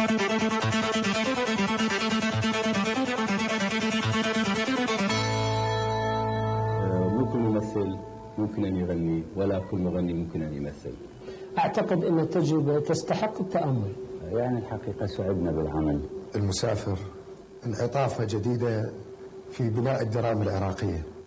مو كل ممثل ممكن أن يغني ولا كل مغني ممكن أن يمثل. أعتقد أن التجربة تستحق التأمل. يعني الحقيقة سعدنا بالعمل. المسافر انعطافة جديدة في بناء الدراما العراقية.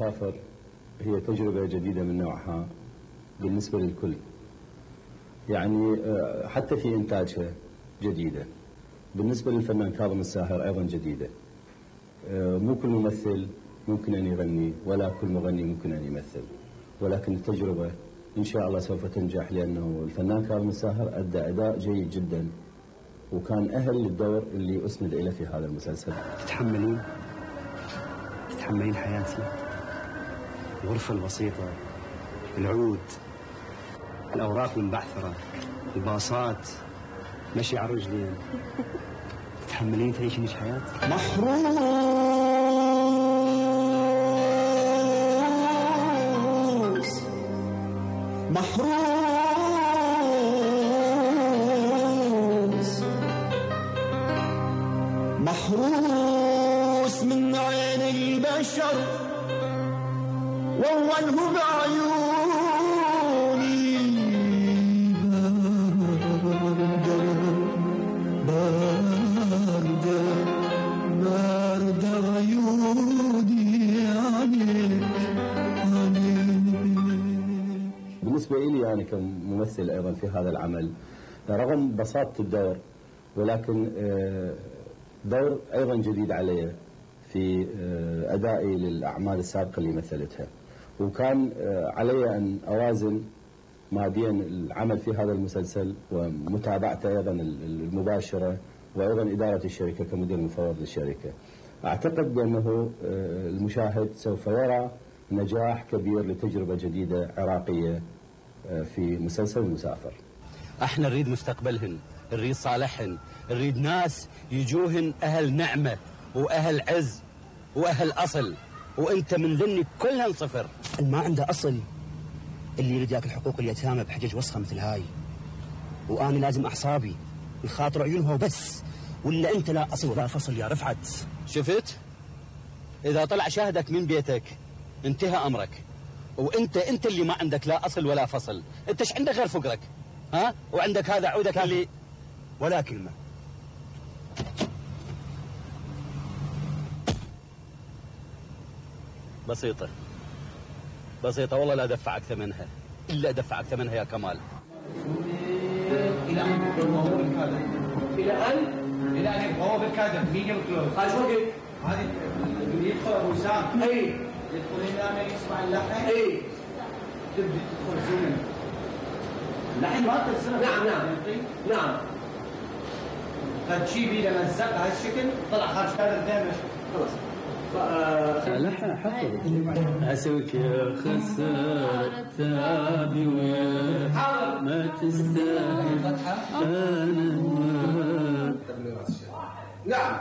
المسافر هي تجربة جديدة من نوعها بالنسبة للكل. يعني آه، حتى في إنتاجها جديدة. بالنسبة للفنان كاظم الساهر أيضا جديدة. آه، مو كل ممثل ممكن أن يغني ولا كل مغني ممكن أن يمثل. ولكن التجربة إن شاء الله سوف تنجح لأنه الفنان كاظم الساهر أدى أداء جيد جدا وكان أهل للدور اللي أسند إليه في هذا المسلسل. تتحملين؟ تتحملين حياتي؟ الغرفة البسيطة العود الأوراق المبعثرة الباصات مشي على رجلين تتحملين تعيشين حياة؟ محروس. محروس. ووله بعيوني باردة باردة باردة عيوني عليك عليك بالنسبة لي أنا كممثل أيضا في هذا العمل رغم بساطة الدور ولكن آه، دور أيضا جديد علي في آه، أدائي للأعمال السابقة اللي مثلتها. وكان آه، علي أن أوازن ما بين العمل في هذا المسلسل ومتابعته أيضا المباشرة وأيضا إدارة الشركة كمدير مفوض للشركة. أعتقد بأنه آه، المشاهد سوف يرى نجاح كبير لتجربة جديدة عراقية آه، في مسلسل المسافر. أحنا نريد مستقبلهن نريد صالحهن نريد ناس يجوهن أهل نعمة وأهل عز وأهل أصل. وانت من ذني كلهن صفر ما عنده أصل. اللي يريد ياكل حقوق اليتامى بحجج وسخة مثل هاي. وأنا لازم أعصابي الخاطر عيونها وبس. ولا أنت لا أصل. ولا فصل يا رفعت. شفت؟ إذا طلع شاهدك من بيتك انتهى أمرك. وأنت أنت اللي ما عندك لا أصل ولا فصل. أنت إيش عندك غير فقرك؟ ها؟ وعندك هذا عودك اللي ولا كلمة. بسيطة. بسيطة والله لا ادفعك ثمنها. إلا ادفعك ثمنها يا كمال. هو بالكادر إلى أن؟ إلى أن. يبقى هو بالكادر مين يبقى هذا شو هذه اللي يدخل أبو وسام أي. يدخل هنا يسمع اللحن. أي. تبدأ تدخل زمن. اللحن ما ترسل. نعم نعم. نعم. قد شيء بي لما نزق هالشكل. طلع خارج كادر دائما خلاص. عسوك يا خسارة تعبي ويا ما تستاهل. أنا نعم.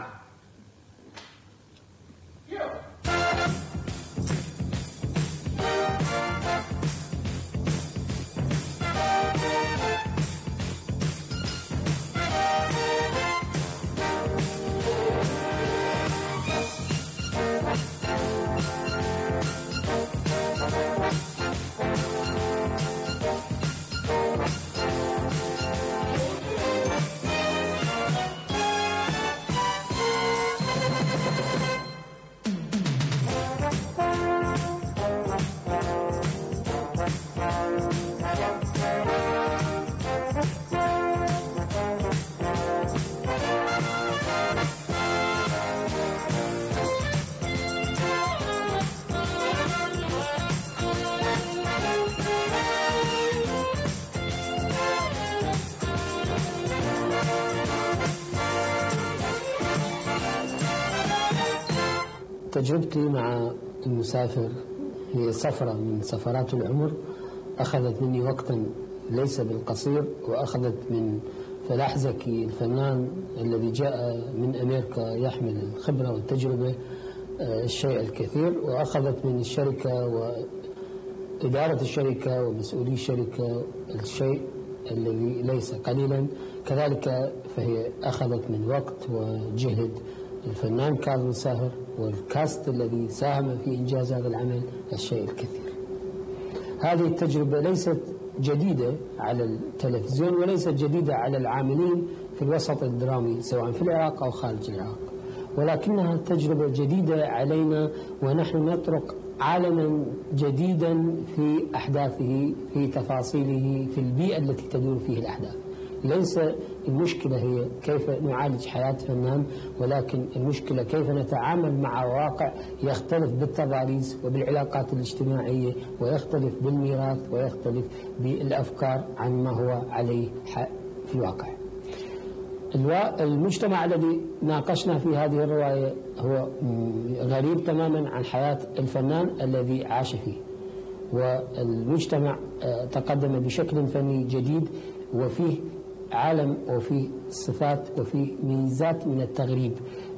تجربتي مع المسافر هي سفرة من سفرات العمر. أخذت مني وقتا ليس بالقصير وأخذت من فلاح زكي الفنان الذي جاء من أمريكا يحمل الخبرة والتجربة آه، الشيء الكثير. وأخذت من الشركة وإدارة الشركة ومسؤولي الشركة الشيء الذي ليس قليلا. كذلك فهي أخذت من وقت وجهد الفنان كاظم ساهر والكاست الذي ساهم في إنجاز هذا العمل الشيء الكثير. هذه التجربة ليست جديدة على التلفزيون وليست جديدة على العاملين في الوسط الدرامي سواء في العراق أو خارج العراق. ولكنها تجربة جديدة علينا ونحن نطرق عالما جديدا في أحداثه في تفاصيله في البيئة التي تدور فيه الأحداث. ليس المشكلة هي كيف نعالج حياة فنان ولكن المشكلة كيف نتعامل مع واقع يختلف بالتضاريس وبالعلاقات الاجتماعية ويختلف بالميراث ويختلف بالأفكار عن ما هو عليه في الواقع. الوا- المجتمع الذي ناقشنا في هذه الرواية هو غريب تماما عن حياة الفنان الذي عاش فيه. والمجتمع آه، تقدم بشكل فني جديد وفيه عالم وفيه صفات وفيه ميزات من التغريب.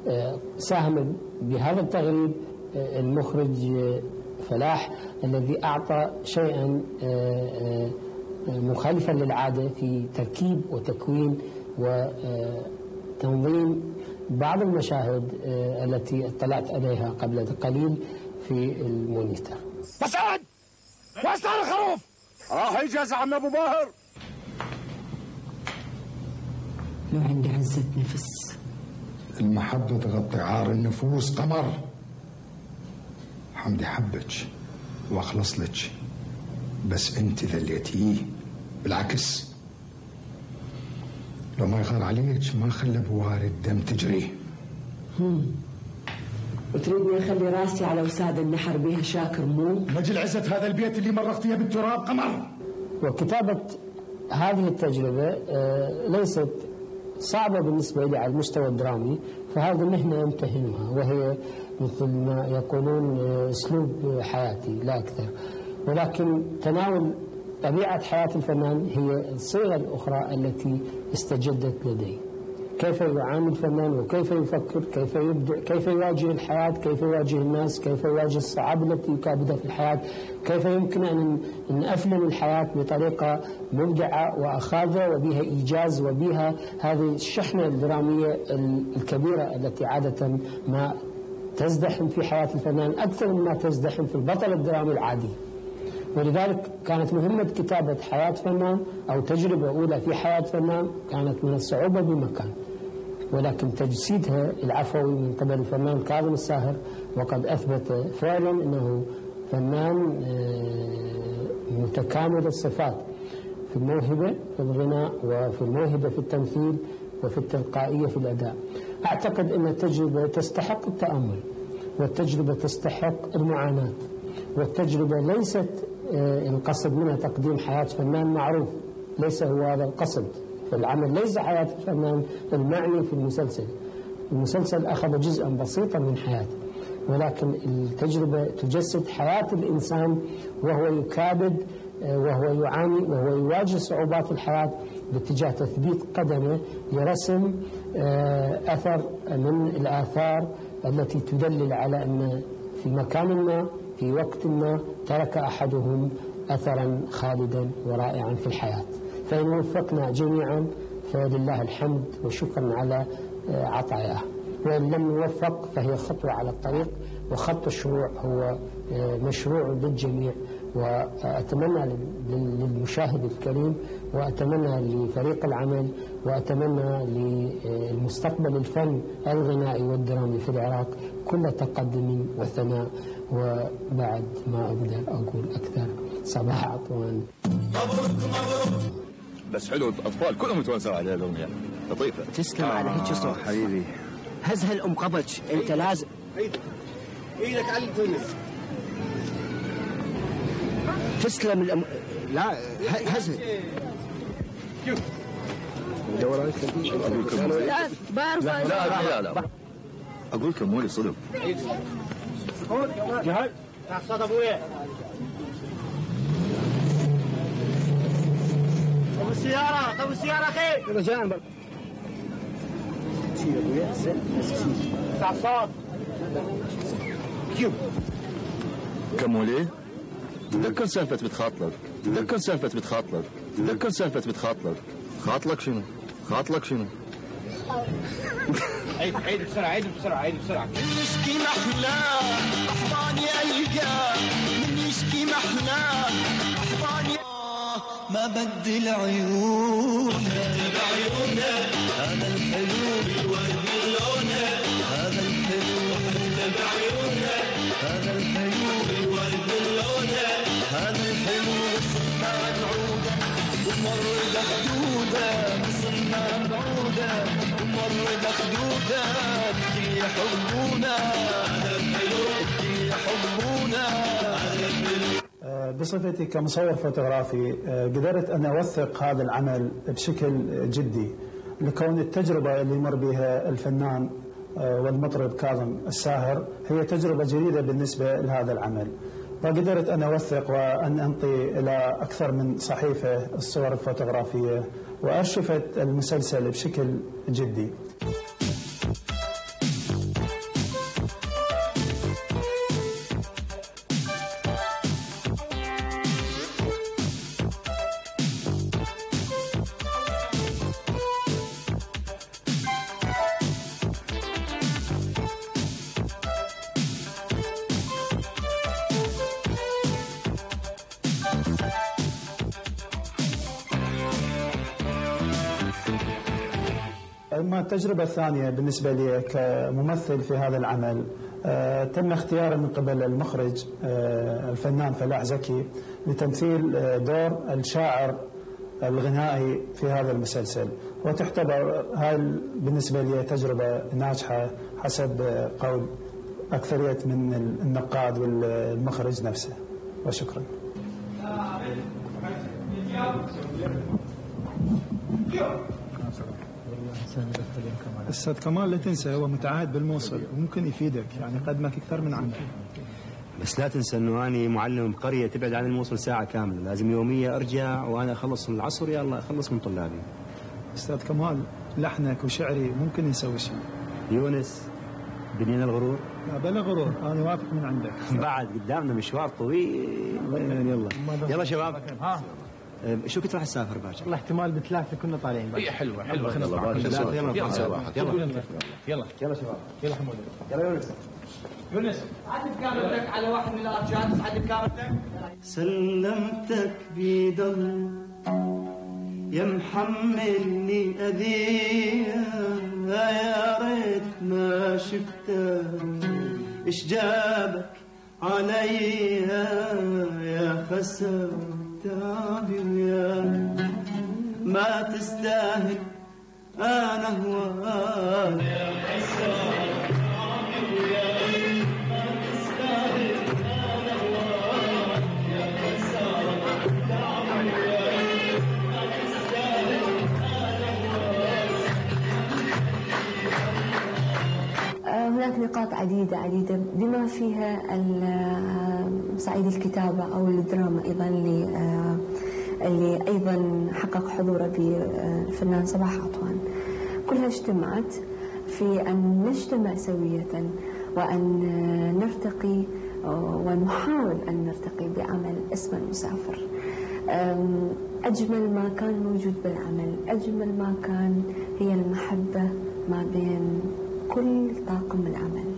آه، ساهم بهذا التغريب آه، المخرج آه، فلاح الذي أعطى شيئا مخالفا للعادة في تركيب وتكوين وتنظيم بعض المشاهد التي اطلعت عليها قبل قليل في المونيتر. وين صار الخروف؟ راح يجهز عم أبو باهر! لو عندي عزة نفس. المحبة تغطي عار النفوس قمر. حمدي حبك وأخلص لك. بس أنت ذليتيه بالعكس. لو ما يغار عليك ما خلى بواري الدم تجري. وتريدني أخلي راسي على وساد النحر بها شاكر مو؟ مجل عزة هذا البيت اللي مرقتيها بالتراب قمر. وكتابة هذه التجربة آه، ليست صعبة بالنسبة لي على المستوى الدرامي فهذه مهنة أمتهنها وهي مثل ما يقولون آه، أسلوب حياتي لا أكثر. ولكن تناول طبيعة حياة الفنان هي الصيغة الأخرى التي استجدت لدي. كيف يعاني الفنان وكيف يفكر كيف يبدع كيف يواجه الحياة كيف يواجه الناس كيف يواجه الصعاب التي يكابدها في الحياة كيف يمكن أن نأفلم الحياة بطريقة مبدعة وأخاذة وبها إيجاز وبها هذه الشحنة الدرامية الكبيرة التي عادة ما تزدحم في حياة الفنان أكثر مما تزدحم في البطل الدرامي العادي. ولذلك كانت مهمة كتابة حياة فنان أو تجربة أولى في حياة فنان كانت من الصعوبة بمكان. ولكن تجسيدها العفوي من قبل الفنان كاظم الساهر وقد أثبت فعلا أنه فنان آه، متكامل الصفات في الموهبة في الغناء وفي الموهبة في التمثيل وفي التلقائية في الأداء. أعتقد أن التجربة تستحق التأمل والتجربة تستحق المعاناة والتجربة ليست آه، القصد منها تقديم حياة فنان معروف ليس هو هذا القصد. فالعمل ليس حياة الفنان المعني في المسلسل. المسلسل أخذ جزءا بسيطا من حياته ولكن التجربة تجسد حياة الإنسان وهو يكابد آه، وهو يعاني وهو يواجه صعوبات الحياة باتجاه تثبيت قدمه لرسم آه، أثر من الآثار التي تدلل على أن في مكان ما في وقت ما ترك أحدهم أثرا خالدا ورائعا في الحياة. فإن وفقنا جميعا فلله الحمد وشكرا على آه، عطاياه. وإن لم نوفق فهي خطوة على الطريق وخط الشروع هو آه، مشروع للجميع. وأتمنى للمشاهد الكريم وأتمنى لفريق العمل وأتمنى لمستقبل الفن الغنائي والدرامي في العراق كل تقدم وثناء. وبعد ما أقدر أقول أكثر صباح عطوان. مبروك مبروك. بس حلو الأطفال كلهم يتونسوا على الأغنية. لطيفة. تسلم على هيك صوت. حبيبي. هز هالأم قبج أنت لازم إيدك على التونس تسلم الأم... لا هز. لا بعرف لا لا لا. لا أقول لكم مولي صدق. جهاد صوت أبويا. طب السيارة طب السيارة أخي رجاء صوت. كيو كمولي تذكر سالفة بنت خاطلك تذكر سالفة بنت خاطلك تذكر سالفة بنت خاطلك شنو؟ خاطلك شنو؟ عيد عيد بسرعة عيد بسرعة عيد بسرعة. يشكي محلاه أحضاني ألقاه. من يشكي محلاه. ما بدل هذا الحلو بالورد لونه هذا الحلو بدل عيونه هذا الحلو بالورد لونه هذا الحلو وصلنا بعوده ومرد خدوده الكل يحبونا هذا الحلو الكل يحبونا بصفتي كمصور فوتوغرافي آه، قدرت أن أوثق هذا العمل بشكل جدي لكون التجربة اللي مر بها الفنان آه، والمطرب كاظم الساهر هي تجربة جديدة بالنسبة لهذا العمل. فقدرت أن أوثق وأن أنطي إلى أكثر من صحيفة الصور الفوتوغرافية وأرشفت المسلسل بشكل جدي. التجربة الثانية بالنسبة لي كممثل في هذا العمل آه، تم اختياري من قبل المخرج آه، الفنان فلاح زكي لتمثيل آه، دور الشاعر الغنائي في هذا المسلسل. وتعتبر هاي بالنسبة لي تجربة ناجحة حسب قول أكثرية من النقاد والمخرج نفسه. وشكرا. أستاذ كمال لا تنسى هو متعهد بالموصل وممكن يفيدك يعني قدمك أكثر من عمل بس لا تنسى إنه أنا معلم بقرية تبعد عن الموصل ساعة كاملة لازم يومية أرجع وأنا أخلص من العصر يلا أخلص من طلابي. أستاذ كمال لحنك وشعري ممكن نسوي شيء. يونس بنينا الغرور. لا بلا غرور أنا واثق من عندك. بعد قدامنا مشوار طويل. يلا. يلا شباب. ها؟ شو كنت راح تسافر باكر؟ والله احتمال بثلاثة كنا طالعين هي حلوة حلوة. خلينا يلا نطلع باكر. يلا يلا يلا. يلا. يلا. يلا. يلا شباب. يلا حمود. يلا يونس يونس. عدد كاميرتك على واحد من الارجات عدد كاميرتك سلمتك بيد الله يا محملني أذية. يا ريت ما شفتك. إيش جابك عليا يا خسر. تعبي وياك ما تستاهل أنا هواك يا تعبي وياك هناك نقاط عديدة عديدة بما فيها صعيد الكتابة أو الدراما أيضا اللي آه، اللي أيضا حقق حضوره بالفنان صباح عطوان. كلها اجتمعت في أن نجتمع سوية وأن نرتقي آه، ونحاول أن نرتقي بعمل اسمه المسافر. أجمل ما كان موجود بالعمل أجمل ما كان هي المحبة ما بين كل طاقم العمل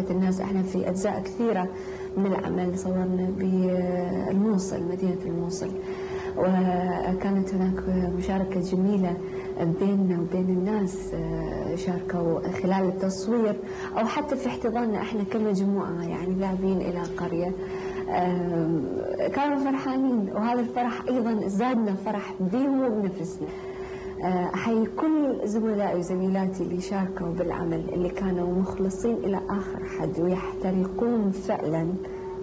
مشاركة الناس إحنا في أجزاء كثيرة من العمل صورنا بالموصل مدينة الموصل. وكانت هناك مشاركة جميلة بيننا وبين الناس شاركوا خلال التصوير أو حتى في احتضاننا إحنا كمجموعة يعني ذاهبين إلى قرية. آم، كانوا فرحانين وهذا الفرح أيضا زادنا فرح بهم وبنفسنا. أحيي كل زملائي وزميلاتي اللي شاركوا بالعمل اللي كانوا مخلصين إلى آخر حد ويحترقون فعلا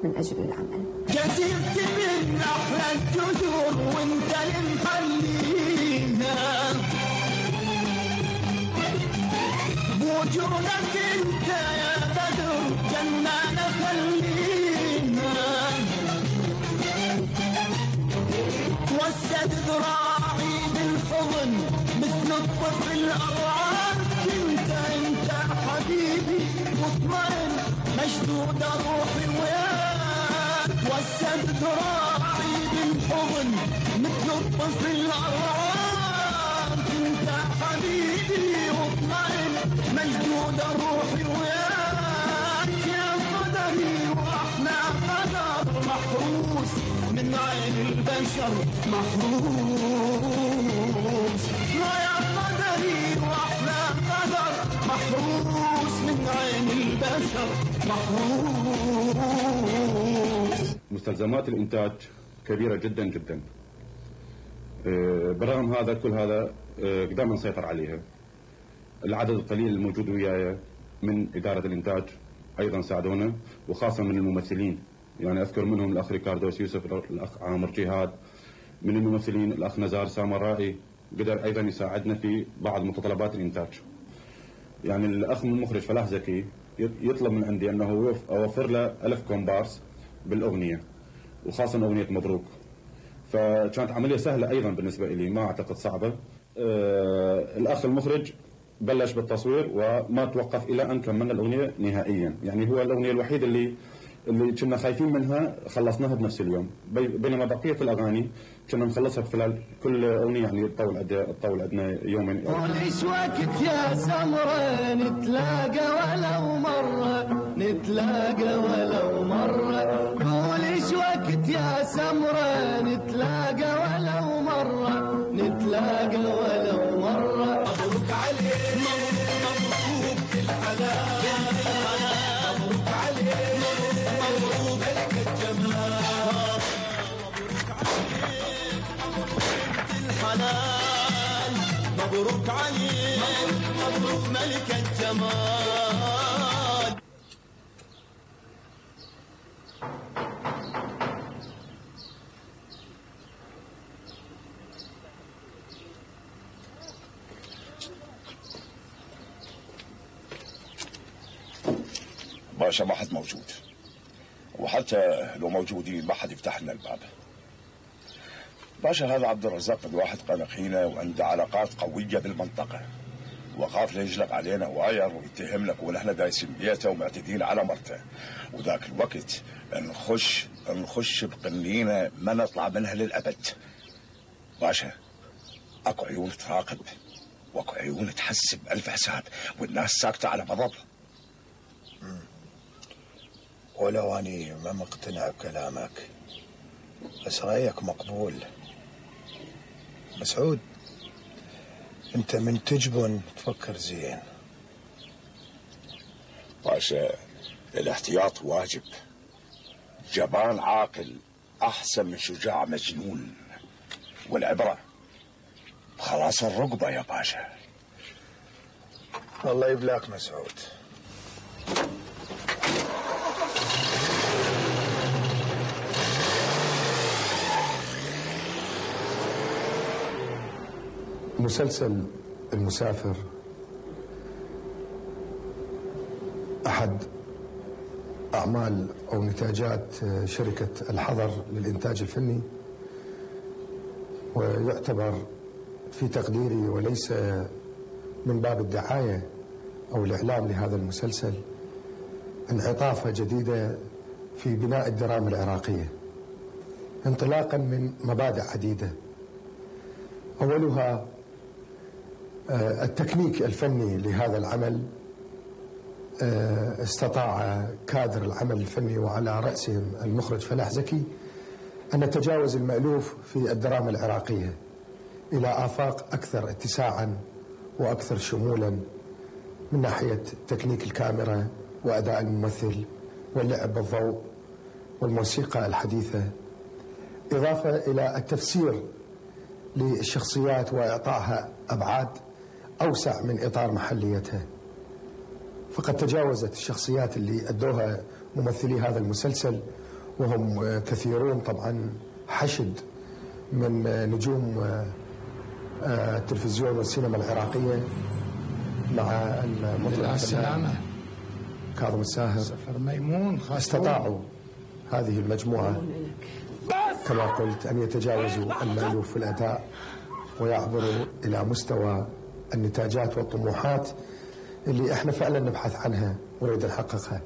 من أجل العمل. جزيرتي من أحلى الجزر وانت اللي محليها بوجودك انت يا مشدود روحي وياك وسد ذراعي بالحضن مثل الطفل الأرعاب كنت حبيبي مطمئن مشدود روحي وياك يا قدري وإحنا قدر محروس من عين البشر محروس. يا قدري وإحنا قدر محروس من عين البشر محروس. مستلزمات الإنتاج كبيرة جدا جدا. آه، بالرغم هذا كل هذا آه، قدرنا نسيطر عليها. العدد القليل الموجود وياي من إدارة الإنتاج أيضا ساعدونا وخاصة من الممثلين. يعني أذكر منهم الأخ ريكاردوس يوسف الأخ عامر جهاد من الممثلين الأخ نزار سامرائي. قدر أيضا يساعدنا في بعض متطلبات الإنتاج. يعني الأخ من المخرج فلاح زكي. يطلب من عندي أنه يوف- أوفر له ألف كومبارس بالأغنية وخاصة أغنية مبروك. فكانت عملية سهلة أيضا بالنسبة لي ما أعتقد صعبة. آه الأخ المخرج بلش بالتصوير وما توقف إلى أن كملنا الأغنية نهائيا. يعني هو الأغنية الوحيدة اللي اللي كنا خايفين منها خلصناها بنفس اليوم. بي- بينما بقية الأغاني كنا نخلصها في خلال كل أغنية يعني الطول عندنا الطول عندنا يومين. ونعيش وقت يا سمرة نتلاقى ولو مرة نتلاقى ولو مرة. ونعيش وقت يا سمرة نتلاقى ولو مرة نتلاقى ولو مرة. الحنان مبروك عليك مبروك ملك الجمال. باشا ما حد موجود وحتى لو موجودين ما حد يفتح لنا الباب. باشا هذا عبد الرزاق قد واحد قنقينا وعنده علاقات قوية بالمنطقة. وخاف يجلق علينا واير ويتهم لك ونحن دايسين بيته ومعتدين على مرته. وذاك الوقت نخش نخش بقنينة ما نطلع منها للأبد. باشا أكو عيون تراقب وأكو عيون تحسب ألف حساب والناس ساكتة على مضض. ولو أني ما مقتنع بكلامك بس رأيك مقبول. مسعود أنت من تجبن تفكر زين. باشا الاحتياط واجب. جبان عاقل أحسن من شجاع مجنون. والعبرة خلاص الرقبة يا باشا. الله يبلاك مسعود. مسلسل المسافر. أحد أعمال أو نتاجات شركة الحضر للإنتاج الفني. ويعتبر في تقديري وليس من باب الدعاية أو الإعلام لهذا المسلسل انعطافة جديدة في بناء الدراما العراقية. انطلاقا من مبادئ عديدة. أولها التكنيك الفني لهذا العمل آه، استطاع كادر العمل الفني وعلى رأسهم المخرج فلاح زكي أن نتجاوز المألوف في الدراما العراقية إلى آفاق أكثر اتساعا وأكثر شمولا من ناحية تكنيك الكاميرا وأداء الممثل واللعب بالضوء والموسيقى الحديثة. إضافة إلى التفسير للشخصيات وإعطائها أبعاد أوسع من إطار محليتها. فقد تجاوزت الشخصيات اللي أدوها ممثلي هذا المسلسل وهم كثيرون طبعا حشد من نجوم التلفزيون والسينما العراقية مع المطرب السلامة كاظم الساهر سفر ميمون استطاعوا هذه المجموعة كما قلت أن يتجاوزوا المألوف في الأداء ويعبروا إلى مستوى النتاجات والطموحات اللي إحنا فعلا نبحث عنها ونريد نحققها.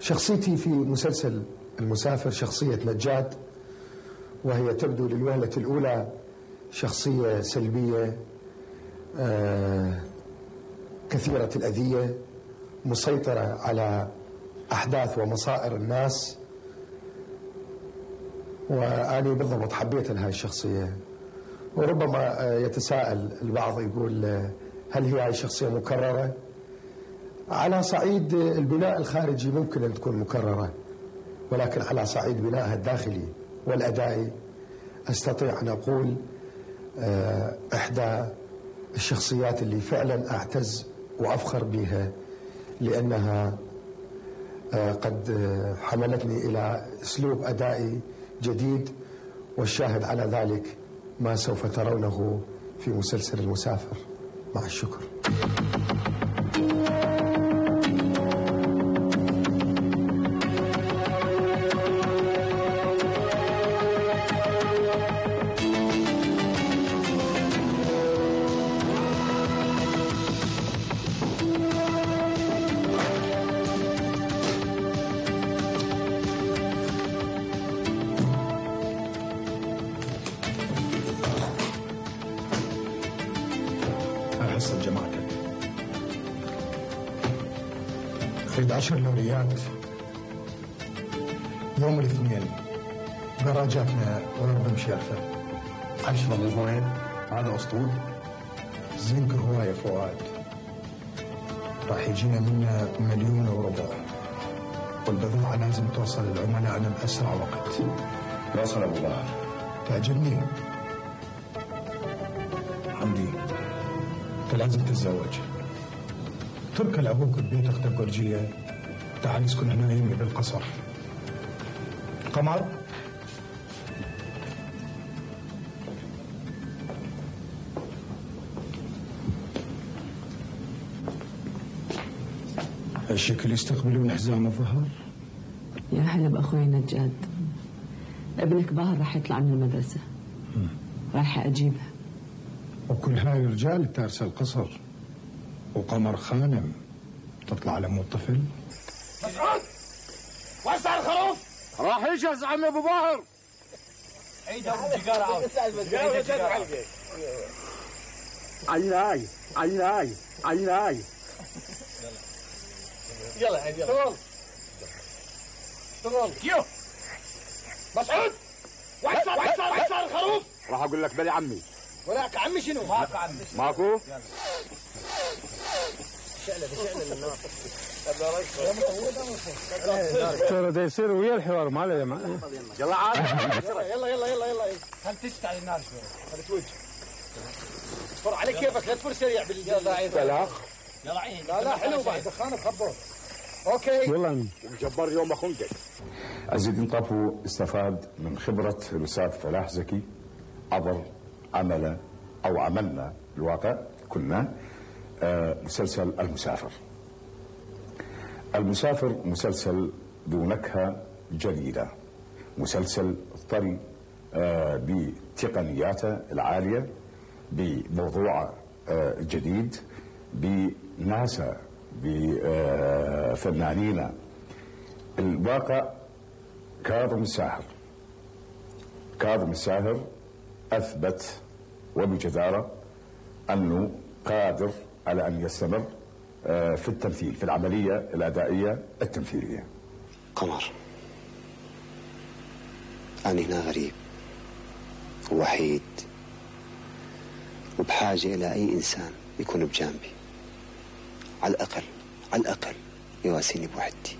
شخصيتي في مسلسل المسافر شخصية نجاد وهي تبدو للوهلة الأولى شخصية سلبية آه كثيرة الأذية مسيطرة على أحداث ومصائر الناس وأنا بالضبط حبيت هاي الشخصية وربما آه، يتساءل البعض يقول آه، هل هي هاي الشخصية مكررة؟ على صعيد البناء الخارجي ممكن أن تكون مكررة ولكن على صعيد بنائها الداخلي والأدائي أستطيع أن أقول آه، إحدى الشخصيات اللي فعلا أعتز وأفخر بها لأنها قد حملتني إلى أسلوب أدائي جديد والشاهد على ذلك ما سوف ترونه في مسلسل المسافر. مع الشكر. يجينا منا مليون وربع. والبضاعة لازم توصل لعملائنا بأسرع وقت. وصل أبو بكر. تعجبني عمدي أنت لازم تتزوج. ترك لأبوك ببيت أختك برجيه تعال اسكن هنا يمي بالقصر. قمر؟ هالشكل يستقبلون حزام الظهر يا هلا بأخوي نجاد. ابنك باهر راح يطلع من المدرسة. رايحة أجيبه. وكل هاي الرجال تارس القصر. وقمر خانم. تطلع لمو الطفل مسعود وسع الخروف. راح يجهز عم أبو باهر. عيد أبو عيناي عيناي عيناي. يلا عيد يلا. اشتغل اشتغل كيو مسعود. وسع وسع وسع الخروف. راح أقول لك بلي عمي. ولاك عمي شنو؟ ماكو عمي. ماكو؟ شعله شعله للنار ترى ده يصير ويا الحوار؟ ما له ما يلا عاد. يلا يلا يلا يلا. يلا خل تشتعل النار شوي؟ خل توجه فر على كيفك لا تفر سريع بال يلا عيد. لا يلا عيد. لا لا حلو بعد دخانه خبر أوكي. يلا وجبار يوم خنقك عزيز طافو استفاد من خبرة الأستاذ فلاح زكي عبر عمل أو عملنا الواقع كنا آه، مسلسل المسافر. المسافر مسلسل ذو نكهة جديدة مسلسل طري آه، بتقنياته العالية بموضوع آه، جديد بناسا بفنانين. الواقع كاظم الساهر كاظم الساهر أثبت وبجدارة أنه قادر على أن يستمر آه، في التمثيل في العملية الأدائية التمثيلية. قمر أنا هنا غريب ووحيد وبحاجة إلى أي إنسان يكون بجانبي. على الأقل على الأقل يواسيني بوحدتي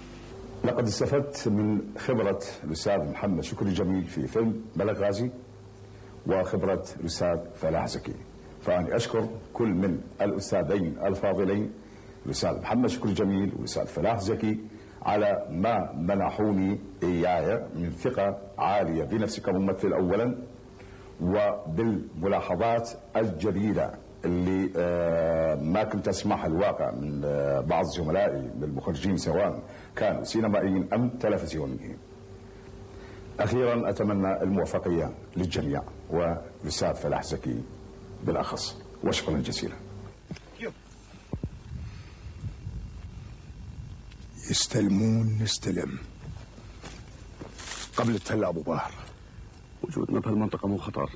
لقد استفدت من خبرة الأستاذ محمد شكري جميل في فيلم ملك غازي وخبرة الأستاذ فلاح زكي. فأنا أشكر كل من الأستاذين الفاضلين الأستاذ محمد شكري جميل والأستاذ فلاح زكي على ما منحوني إياي من ثقة عالية بنفسي كممثل أولا وبالملاحظات الجديدة اللي آه، ما كنت أسمعها الواقع من آه، بعض زملائي من المخرجين سواء كانوا سينمائيين أم تلفزيونيين. أخيرا أتمنى الموفقية للجميع والأستاذ فلاح زكي بالأخص. وشكرا جزيلا. يستلمون نستلم. قبل التلة أبو باهر وجودنا بهالمنطقة مو خطر.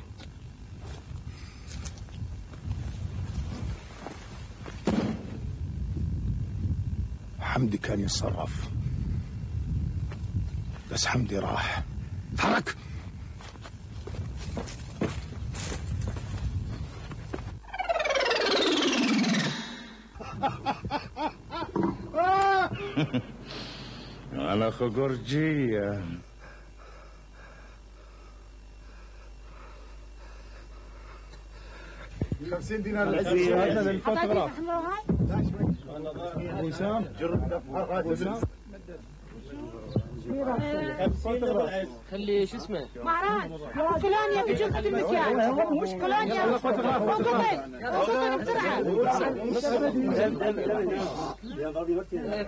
حمدي كان يتصرف. بس حمدي راح. تحرك أنا أخو 50 دينار هذا للفوتوغراف. وسام وسام خلي شو اسمه؟ مهران كولونيا بجوز قد المكياج مش كولونيا. بسرعة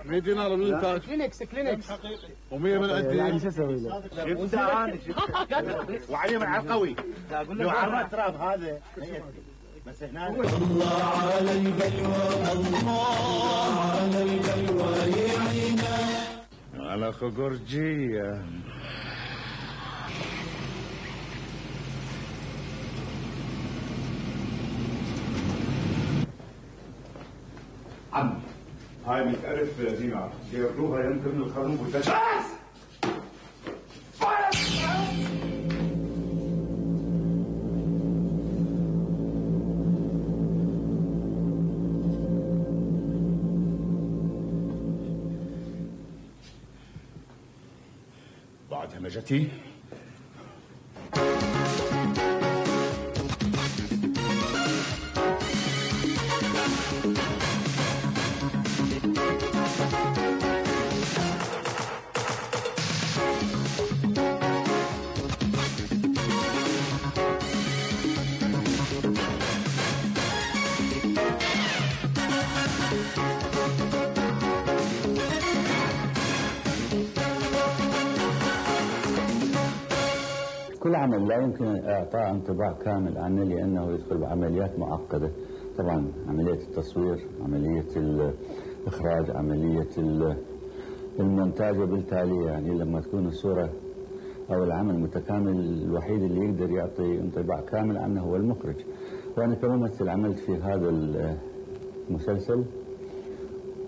100 دينار من الانتاج كلينكس كلينكس. و100 من عندي. شو أسوي له؟ وعلي مع القوي. لو التراب هذا. بس هنا الله على البلوى الله على البلوى يعينا أخو جورجية عم هاي 100000 دينار يردوها يمكن الخروف mas a ti? العمل لا يمكن إعطاء انطباع كامل عنه لأنه يدخل بعمليات معقدة. طبعا عملية التصوير عملية الإخراج عملية ال- المونتاج وبالتالي يعني لما تكون الصورة أو العمل متكامل الوحيد اللي يقدر يعطي انطباع كامل عنه هو المخرج. وأنا كممثل عملت في هذا المسلسل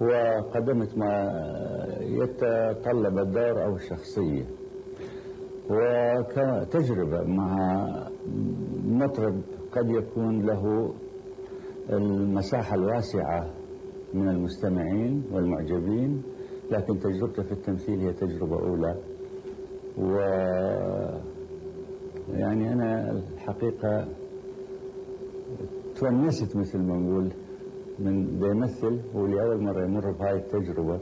وقدمت ما يتطلب الدور أو الشخصية. وكتجربة مع مطرب قد يكون له المساحة الواسعة من المستمعين والمعجبين لكن تجربته في التمثيل هي تجربة أولى. و يعني أنا الحقيقة تونست مثل ما نقول من بيمثل ولأول مرة يمر بهاي التجربة.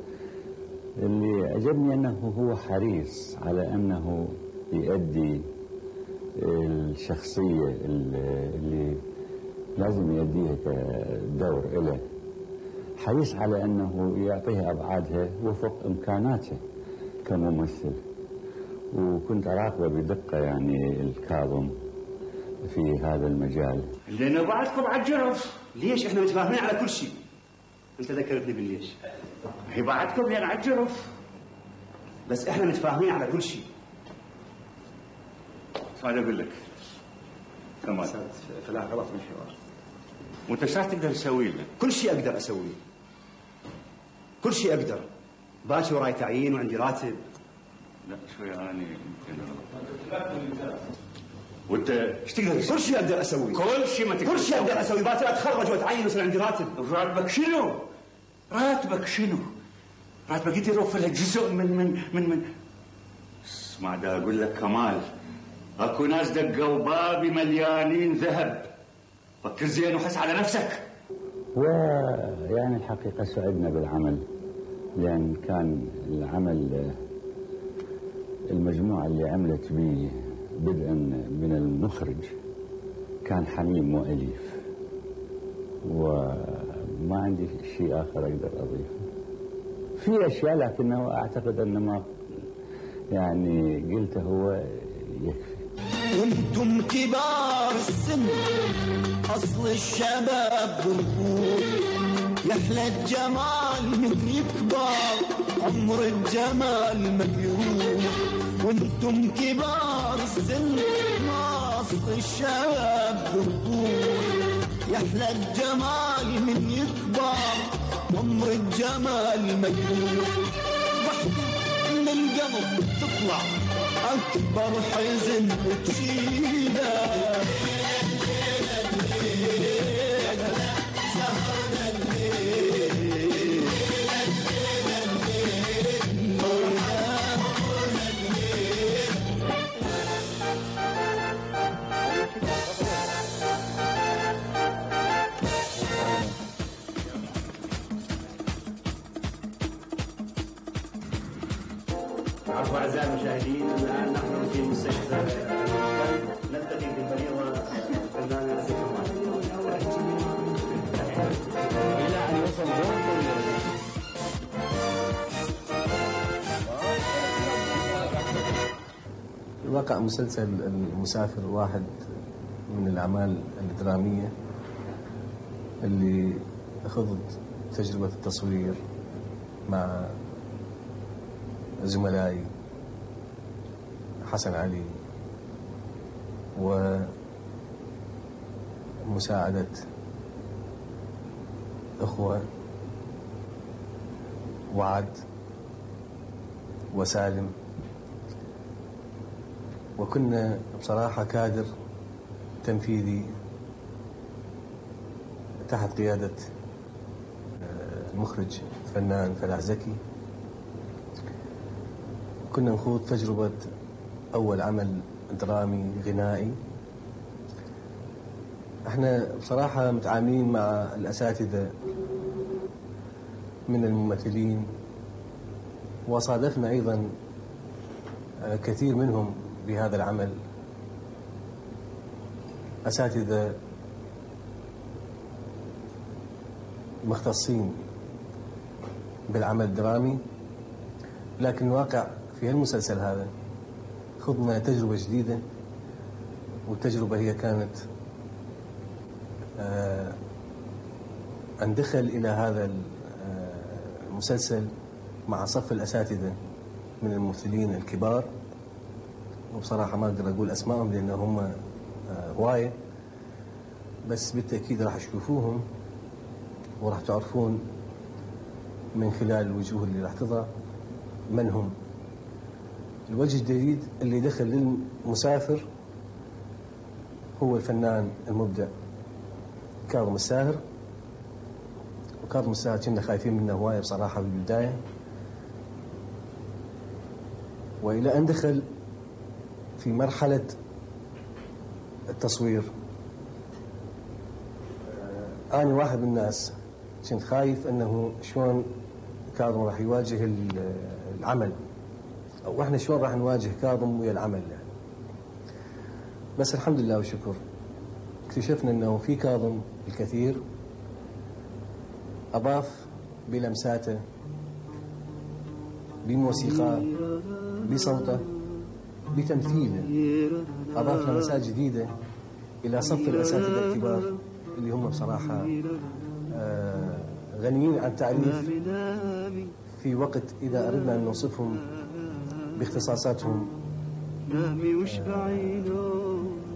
اللي عجبني أنه هو حريص على أنه يؤدي الشخصية اللي لازم يؤديها كدور له حريص على أنه يعطيها أبعادها وفق إمكاناته كممثل. وكنت أراقبه بدقة يعني الكاظم في هذا المجال. لأنه بعدكم على الجرف ليش؟ إحنا متفاهمين على كل شيء. أنت ذكرتني بالليش. هي بعدكم لأن على الجرف بس إحنا متفاهمين على كل شيء. هذا أقول لك. كمان فلا غلط من الحوار وأنت إيش راح تقدر تسوي له؟ كل شيء أقدر اسويه كل شيء أقدر. باكر وراي تعيين وعندي راتب. لا شوي أنا يمكن. وأنت إيش تقدر كل شيء أقدر اسويه كل شيء ما تقدر كل شيء أقدر اسويه باكر أتخرج وأتعين ويصير عندي راتب. راتبك شنو؟ راتبك شنو؟ راتبك يقدر يوفر لك جزء من من من من اسمع دا أقول لك كمال. اكو ناس دقوا بابي مليانين ذهب. فكر زين وحس على نفسك. ويعني الحقيقة سعدنا بالعمل لأن كان العمل المجموعة اللي عملت به بدءا من المخرج كان حميم وأليف. وما عندي شيء آخر أقدر أضيفه. في أشياء لكنه أعتقد أن ما يعني قلته هو يكفي. وأنتم كبار السن اصل الشباب بركود يحلى الجمال من يكبر عمر الجمال ما بيروح وأنتم كبار السن اصل الشباب بركود يحلى الجمال من يكبر عمر الجمال ما بيروح ضحكة من القلب تطلع. أكبر حزن تشيله نحن في نلتقي إلى ان دور الواقع مسلسل المسافر واحد من الأعمال الدرامية اللي خضت تجربة التصوير مع زملائي. حسن علي ومساعدة أخوة وعد وسالم. وكنا بصراحة كادر تنفيذي تحت قيادة آه، المخرج الفنان فلاح زكي. كنا نخوض تجربة أول عمل درامي غنائي. إحنا بصراحة متعاملين مع الأساتذة من الممثلين وصادفنا أيضا آه، كثير منهم بهذا العمل. أساتذة مختصين بالعمل الدرامي لكن الواقع في المسلسل هذا. خضنا تجربة جديدة والتجربة هي كانت آه، أن دخل إلى هذا آه، المسلسل مع صف الأساتذة من الممثلين الكبار. وبصراحة ما أقدر أقول أسمائهم لأن هم آه، هواية بس بالتأكيد راح تشوفوهم وراح تعرفون من خلال الوجوه اللي راح تظهر من هم. الوجه الجديد اللي دخل للمسافر هو الفنان المبدع. كاظم الساهر. وكاظم الساهر كنا خايفين منه هواية بصراحة بالبداية وإلى أن دخل في مرحلة التصوير. أنا واحد من الناس كنت خايف أنه شلون كاظم راح يواجه ال- العمل. أو إحنا شلون راح نواجه كاظم ويا العمل يعني. بس الحمد لله والشكر اكتشفنا أنه في كاظم الكثير أضاف بلمساته بموسيقى بصوته بتمثيله أضاف لمسات جديدة إلى صف الأساتذة الكبار اللي هم بصراحة آه، غنيين عن تعريف في وقت إذا أردنا أن نوصفهم باختصاصاتهم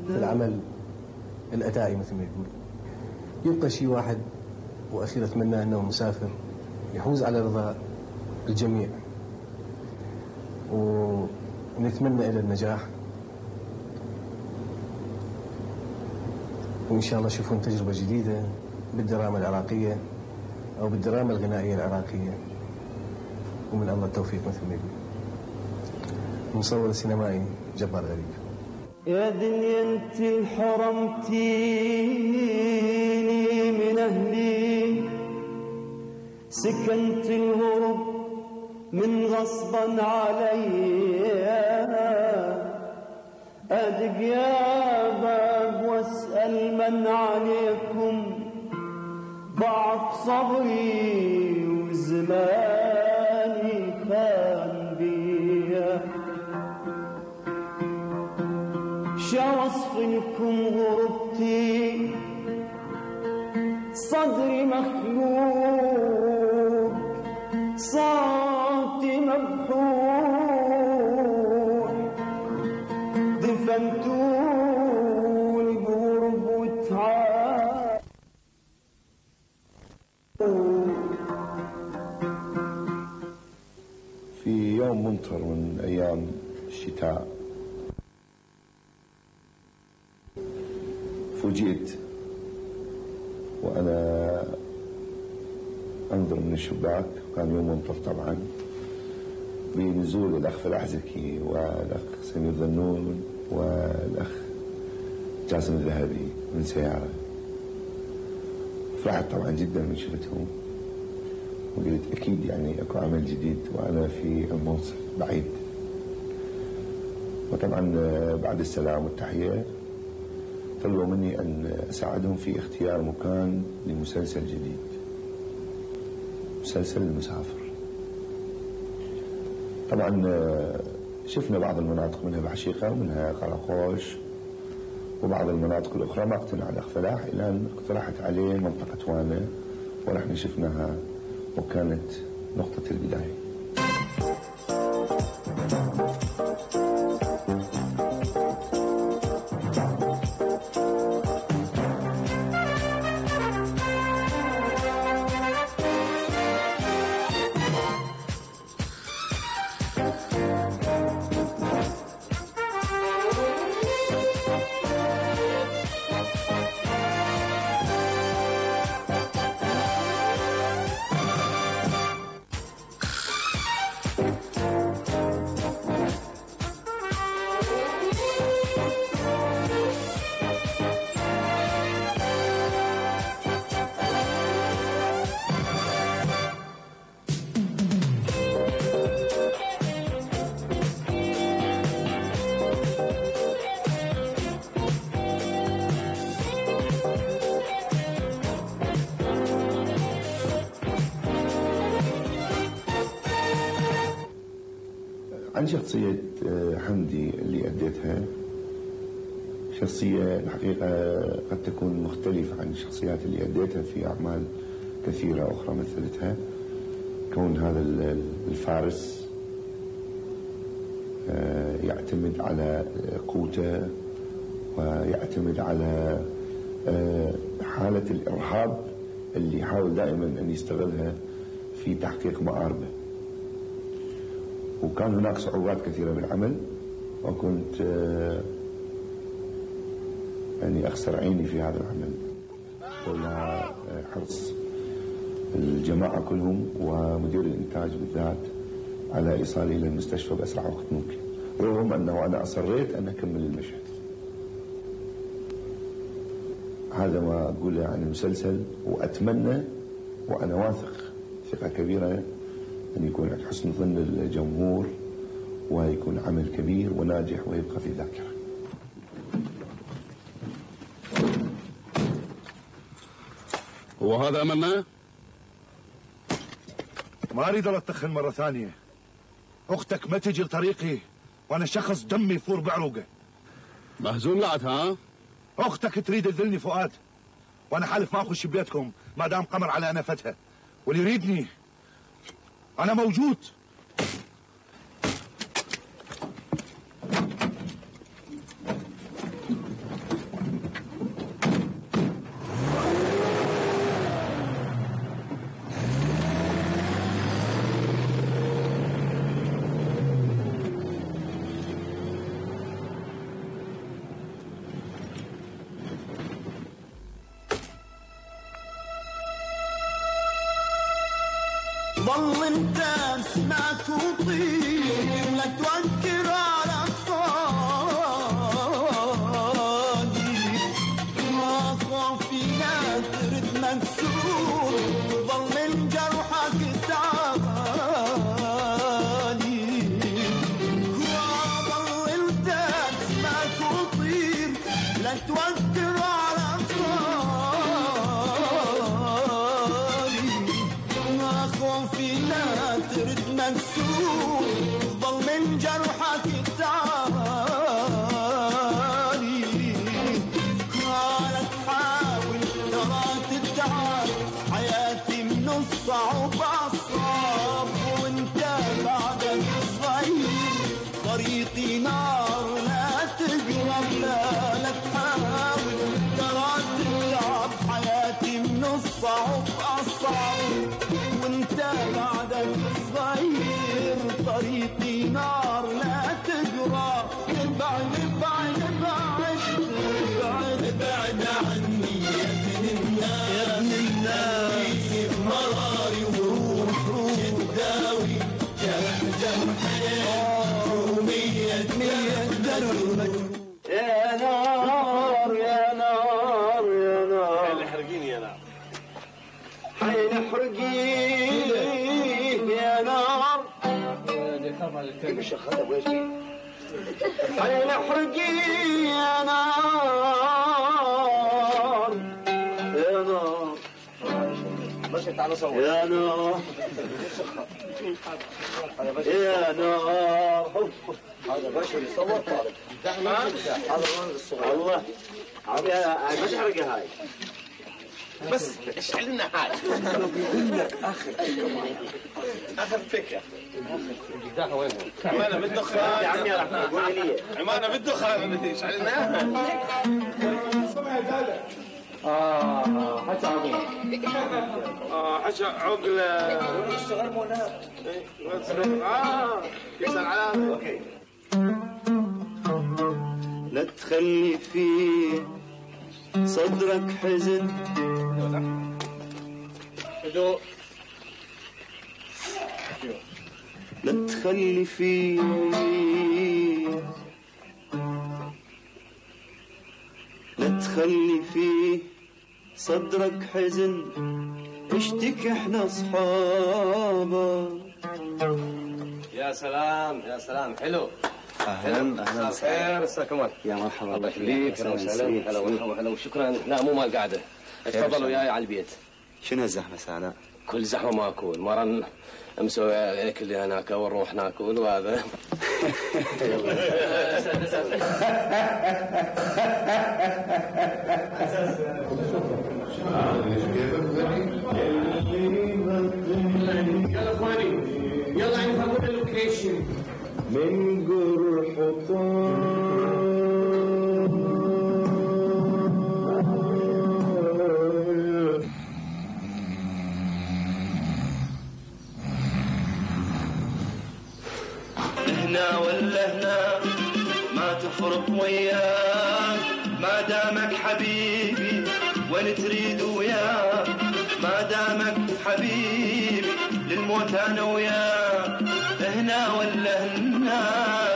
في العمل الأدائي مثل ما يقول. يبقى شيء واحد وأخير أتمنى أنه مسافر يحوز على رضا الجميع. ونتمنى إلى النجاح. وإن شاء الله يشوفون تجربة جديدة بالدراما العراقية أو بالدراما الغنائية العراقية. ومن الله التوفيق مثل ما يقول. المصور السينمائي جبار غريب. يا دنيا أنت حرمتيني من أهلي. سكنت الهرب من غصبا علي. ادق يا باب واسأل من عليكم. ضعف صبري وزماني الشباك كان يوم ممطر طبعا. بنزول الأخ فلاح زكي والأخ سمير ذنون والأخ جاسم الذهبي من سيارة. فرحت طبعا جدا من شفتهم وقلت أكيد يعني أكو عمل جديد وأنا في الموصل بعيد. وطبعا آه، بعد السلام والتحية طلبوا مني أن أساعدهم في اختيار مكان لمسلسل جديد. مسلسل المسافر. طبعا آه، شفنا بعض المناطق منها بعشيقة ومنها قراقوش وبعض المناطق الأخرى ما اقتنع الأخ فلاح إلى أن اقترحت عليه منطقة وأنا ونحن شفناها وكانت نقطة البداية. عن شخصية آه، حمدي اللي أديتها. شخصية الحقيقة قد تكون مختلفة عن الشخصيات اللي أديتها في أعمال كثيرة أخرى مثلتها. كون هذا ال- الفارس آه، يعتمد على قوته ويعتمد على آه، حالة الإرهاب اللي يحاول دائما أن يستغلها في تحقيق مآربه وكان هناك صعوبات كثيرة بالعمل وكنت آه، يعني أخسر عيني في هذا العمل. لولا آه، حرص الجماعة كلهم ومدير الإنتاج بالذات على إيصالي إلى المستشفى بأسرع وقت ممكن. رغم أنه أنا أصريت أن أكمل المشهد. هذا ما أقوله عن المسلسل وأتمنى وأنا واثق ثقة كبيرة أن يكون عند حسن ظن الجمهور ويكون عمل كبير وناجح ويبقى في الذاكرة هو هذا أملنا؟ ما أريد أتخن مرة ثانية أختك ما تجي لطريقي وأنا شخص دمي يفور بعروقة مهزوم لعت ها؟ أختك تريد تذلني فؤاد وأنا حالف ما أخش بيتكم ما دام قمر على انفتها واللي يريدني أنا موجود. حين احرقيه يا نار. يا نار. يا نار. يا نار. هذا بشر يصور طالب. هذا الولد الصغير. الله. مش حرقه هاي بس اشعل لنا هاي. آخر اخر فكرة. قداحه وين هو؟ عمانة بالدخان يا عمي راح تقول لي عمانة بالدخان اشعل لنا آه حتى عظيم آه حشا عقلة. الصغير مو هناك آه يسأل على أوكي لا تخلي في صدرك حزن. هدوء لا تخلي في لا تخلي في صدرك حزن. اشتكي إحنا اصحابك. يا سلام يا سلام. حلو. أهلا أهلا خير مساك كمان يا مرحبا الله يخليك أهلا وسهلا هلا ومرحبا هلا وشكرا لا مو مال قاعدة. تفضلوا وياي على البيت. شنو الزحمة سعداء؟ كل زحمة ماكل مرة مسوي أكل هناك ونروح ناكل وهذا. يلا أخواني. يلا فاقول اللوكيشن من قرح هنا ولا هنا ما تفرق وياك ما دامك حبيبي وين تريد وياك. ما دامك حبيبي للموت أنا وياك. هنا ولا هناك ما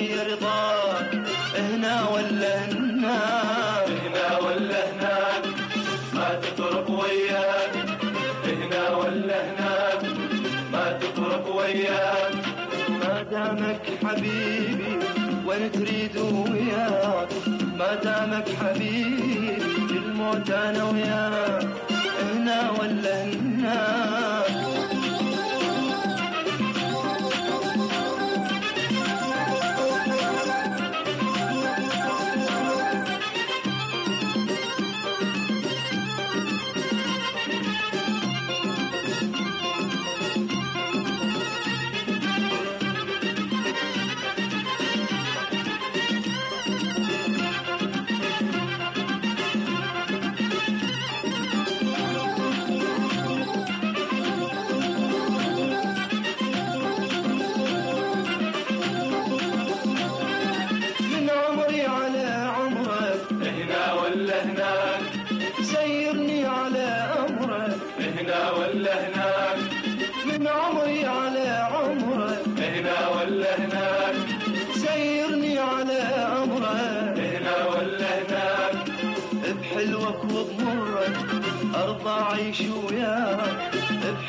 رضاك هنا ولا هناك هنا ولا هناك ما تفرق وياك. هنا ولا هناك ما تفرق وياك. ما دامك حبيبي وين تريد وياك؟ ما دامك حبيبي للموت أنا وياك. هنا ولا هناك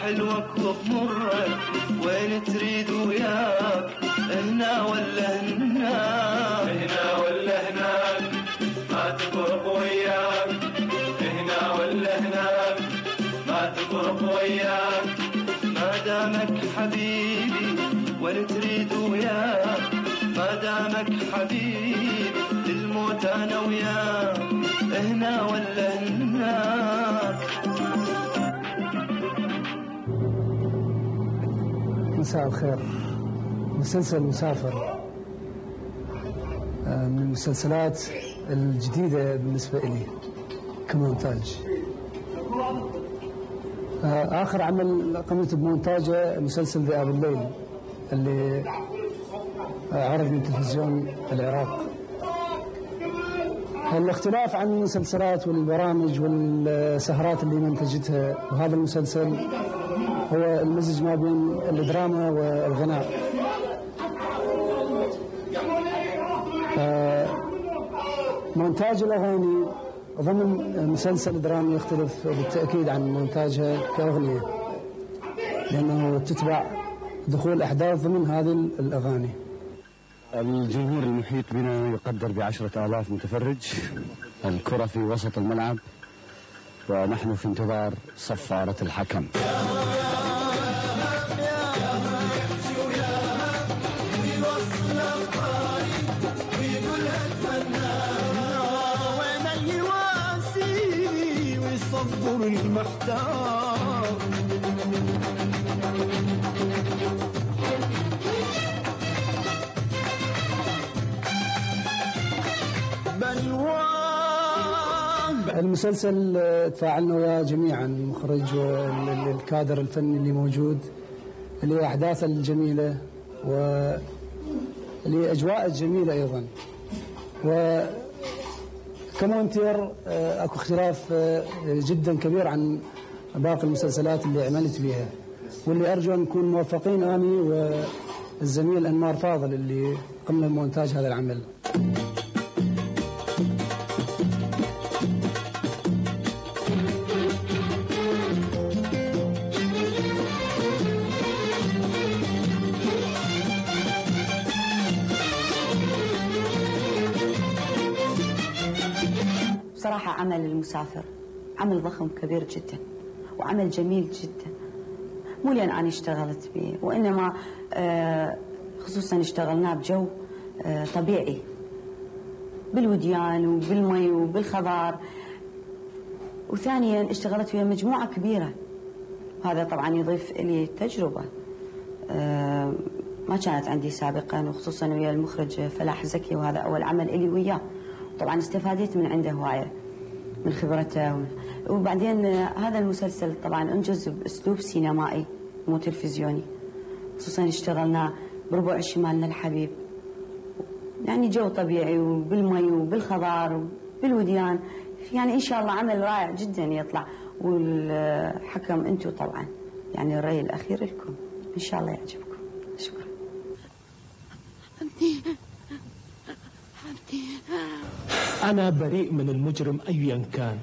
بحلوك وبمرك وين تريد وياك؟ هنا ولا مساء الخير. مسلسل مسافر. آه، من المسلسلات الجديدة بالنسبة لي كمونتاج. آه، آخر عمل قمت بمونتاجه مسلسل ذئاب الليل اللي آه، عرض من تلفزيون العراق. الاختلاف عن المسلسلات والبرامج والسهرات اللي منتجتها وهذا المسلسل هو المزج ما بين الدراما والغناء. آه، مونتاج الأغاني ضمن مسلسل درامي يختلف بالتأكيد عن مونتاجها كأغنية لأنه تتبع دخول أحداث ضمن هذه الأغاني. الجمهور المحيط بنا يقدر بعشرة آلاف متفرج الكرة في وسط الملعب ونحن في انتظار صفارة الحكم. المحتار المسلسل آه، تفاعلنا وياه جميعا المخرج والكادر الفني اللي موجود اللي أحداثه الجميلة ولأجواء الجميلة أيضا. و كمونتير آه، أكو اختلاف آه، جدا كبير عن باقي المسلسلات اللي عملت بها واللي أرجو أن نكون موفقين اني والزميل أنمار فاضل اللي قمنا بمونتاج هذا العمل. بصراحة عمل المسافر. عمل ضخم كبير جدا وعمل جميل جدا. مو لأن أنا اشتغلت به وإنما آه، خصوصا اشتغلناه بجو آه، طبيعي. بالوديان وبالمي وبالخضار. وثانيا اشتغلت ويا مجموعة كبيرة. هذا طبعا يضيف لي تجربة. آه، ما كانت عندي سابقا وخصوصا ويا المخرج فلاح زكي وهذا أول عمل إلي وياه. طبعا استفاديت من عنده هواية من خبرته. وبعدين هذا المسلسل طبعا أنجز بأسلوب سينمائي مو تلفزيوني. خصوصا اشتغلنا بربع شمالنا الحبيب يعني جو طبيعي وبالمي وبالخضار وبالوديان. يعني إن شاء الله عمل رائع جدا يطلع. والحكم أنتم طبعا. يعني الرأي الأخير لكم. إن شاء الله يعجبكم. شكرا. أنا بريء من المجرم أيا كان.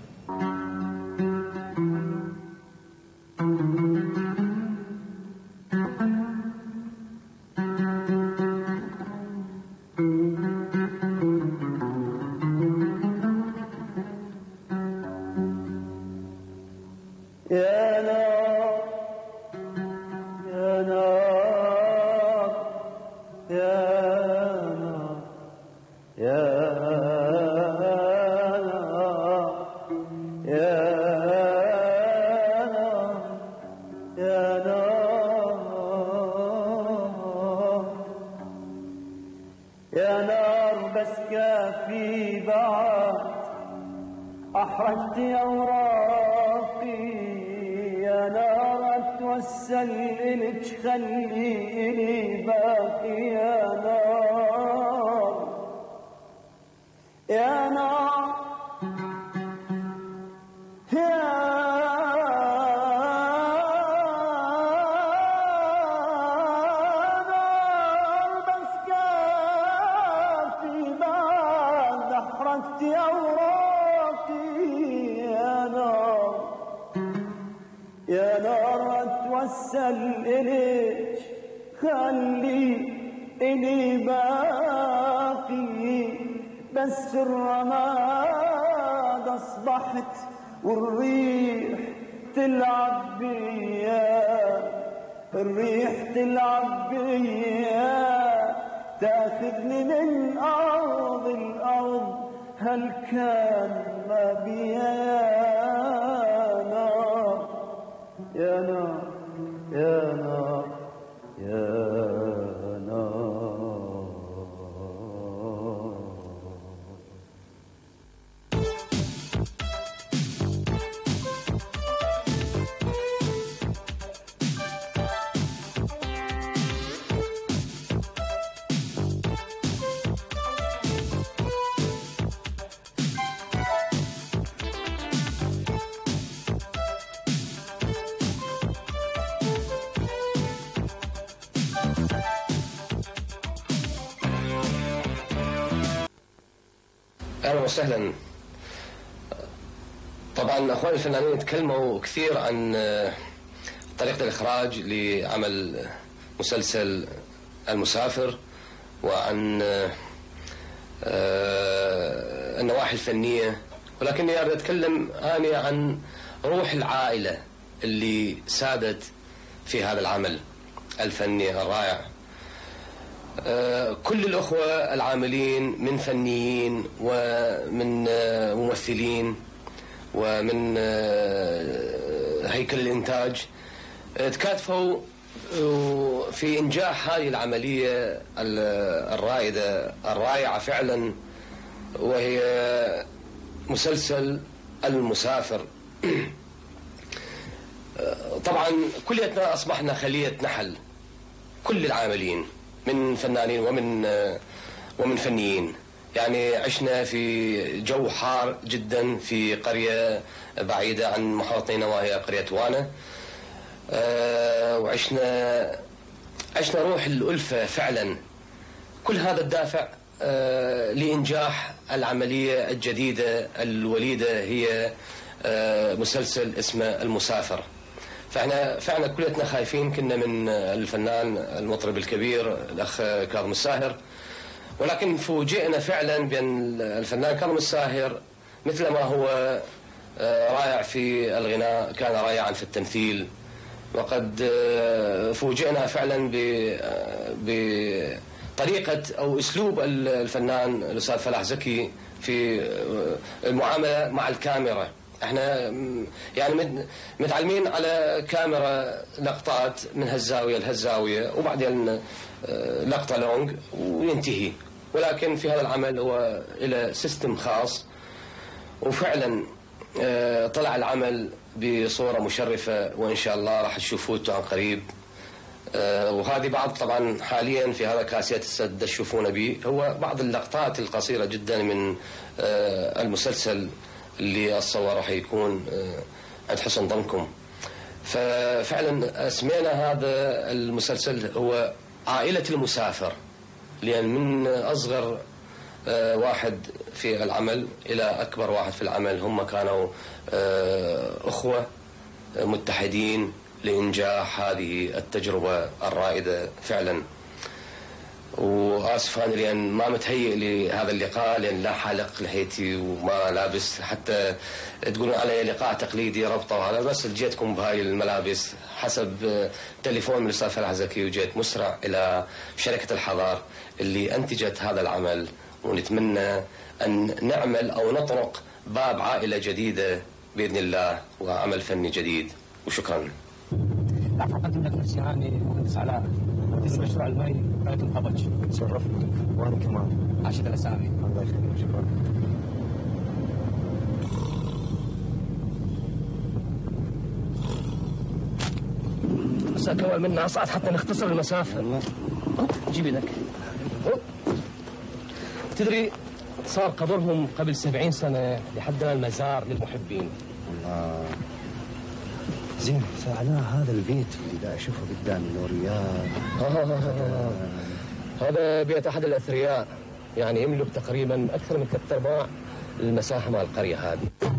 وسهلا. طبعا أخواني الفنانين تكلموا كثير عن آه، طريقة الإخراج لعمل مسلسل المسافر وعن آه، آه، النواحي الفنية. ولكني أريد أتكلم آني عن روح العائلة اللي سادت في هذا العمل الفني الرائع. كل الأخوة العاملين من فنيين ومن ممثلين ومن هيكل الإنتاج تكاتفوا في إنجاح هذه العملية ال- الرائدة الرائعة فعلا وهي مسلسل المسافر. طبعا كليتنا أصبحنا خلية نحل كل العاملين. من فنانين ومن ومن فنيين. يعني عشنا في جو حار جدا في قرية بعيدة عن محافظتنا وهي قرية وأنا. آه، وعشنا عشنا روح الألفة فعلا. كل هذا الدافع آه، لإنجاح العملية الجديدة الوليدة هي آه، مسلسل اسمه المسافر. فاحنا فعلا كلنا خايفين. كنا من الفنان المطرب الكبير الأخ كاظم الساهر. ولكن فوجئنا فعلا بأن الفنان كاظم الساهر مثل ما هو آه، رائع في الغناء كان رائعا في التمثيل. وقد آه، فوجئنا فعلا آه، بطريقة أو أسلوب ال- الفنان الأستاذ فلاح زكي في المعاملة مع الكاميرا. إحنا يعني مت- متعلمين على كاميرا لقطات من هالزاوية لهالزاوية وبعدين آه، لقطة long وينتهي. ولكن في هذا العمل هو له system خاص. وفعلا آه، طلع العمل بصورة مشرفة وإن شاء الله راح تشوفوه عن قريب. آه، وهذه بعض طبعا حاليا في هذا كاسيت السد تشوفون به. هو بعض اللقطات القصيرة جدا من المسلسل. اللي الصور راح يكون آه، عند حسن ظنكم. ففعلا اسمينا هذا المسلسل هو عائلة المسافر لأن من أصغر آه، واحد في العمل إلى أكبر واحد في العمل هم كانوا آه، أخوة آه، متحدين لإنجاح هذه التجربة الرائدة فعلا. وآسف أنا لأن ما متهيئ لهذا اللقاء لأن لا حالق لحيتي وما لابس. حتى تقولون علي لقاء تقليدي ربطة وهذا بس جيتكم بهاي الملابس حسب تليفون من الأستاذ فلاح زكي وجيت مسرع إلى شركة الحضار اللي أنتجت هذا العمل. ونتمنى أن نعمل أو نطرق باب عائلة جديدة بإذن الله وعمل فني جديد. وشكرا. لك مهندس علاء مهندس مشروع المي قناه القبج تشرفنا وأنا كمان. عاشت الاسامي الله يخليك. شكرا. بس اكون منا اصعد حتى نختصر المسافة. جيب لك تدري صار قبرهم قبل سبعين سنة لحدنا المزار للمحبين. الله. زين سألناه هذا البيت اللي دا أشوفه قدامي نوريات آه، هذا بيت أحد الأثرياء يعني يملك تقريبا أكثر من ثلاث أرباع المساحة مع القرية هذه.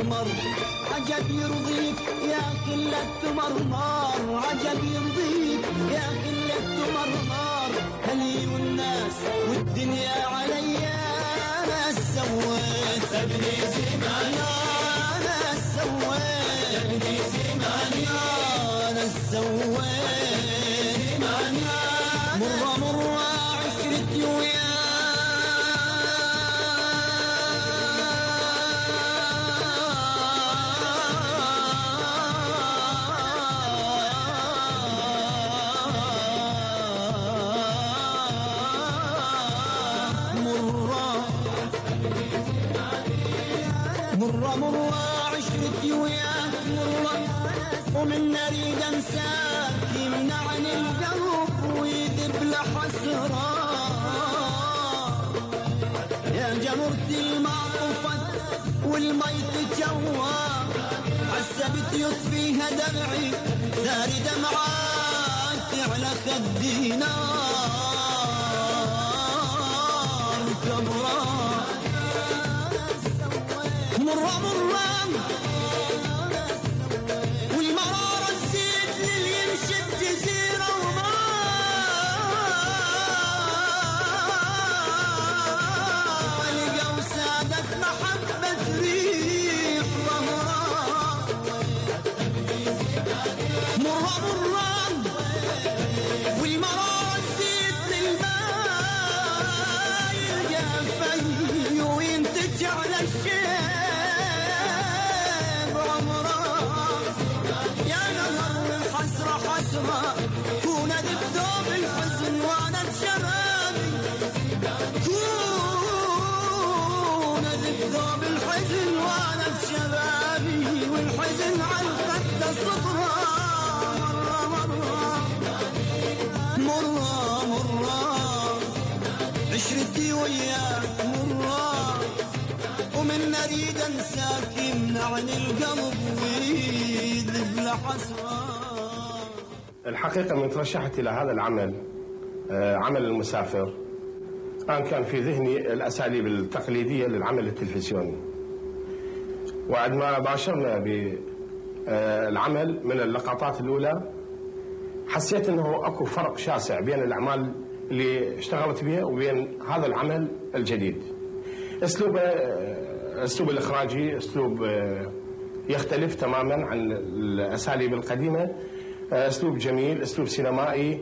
وانت مرمر عجب يرضيك يا كلة مرمر عجب يرضيك يا كلة مرمر هلي والناس والدنيا عليا أنا سويت. دمعي وياك مرة ومن نريد انساك يمنعني القلب ويذب الحقيقة من ترشحت إلى هذا العمل آه، عمل المسافر. أنا كان في ذهني الأساليب التقليدية للعمل التلفزيوني. وعندما باشرنا بالعمل من اللقطات الأولى حسيت أنه أكو فرق شاسع بين الأعمال اللي اشتغلت بها وبين هذا العمل الجديد. أسلوب أسلوب الإخراجي أسلوب آه، يختلف تماما عن الأساليب القديمة. آه، أسلوب جميل أسلوب سينمائي.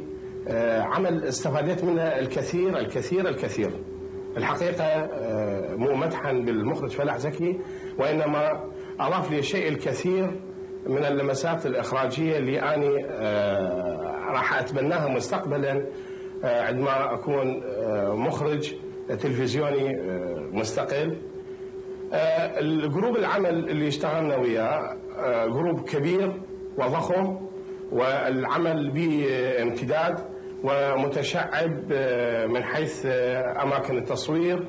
آه، عمل استفادت منه الكثير الكثير الكثير. الحقيقة آه، مو مدحا بالمخرج فلاح زكي وإنما أضاف لي الشيء الكثير من اللمسات الإخراجية اللي آه، راح أتبناها مستقبلا آه، عندما أكون آه، مخرج تلفزيوني آه، مستقل. آه، ال group العمل اللي اشتغلنا وياه آه، group كبير وضخم والعمل به آه، امتداد ومتشعب آه، من حيث آه، أماكن التصوير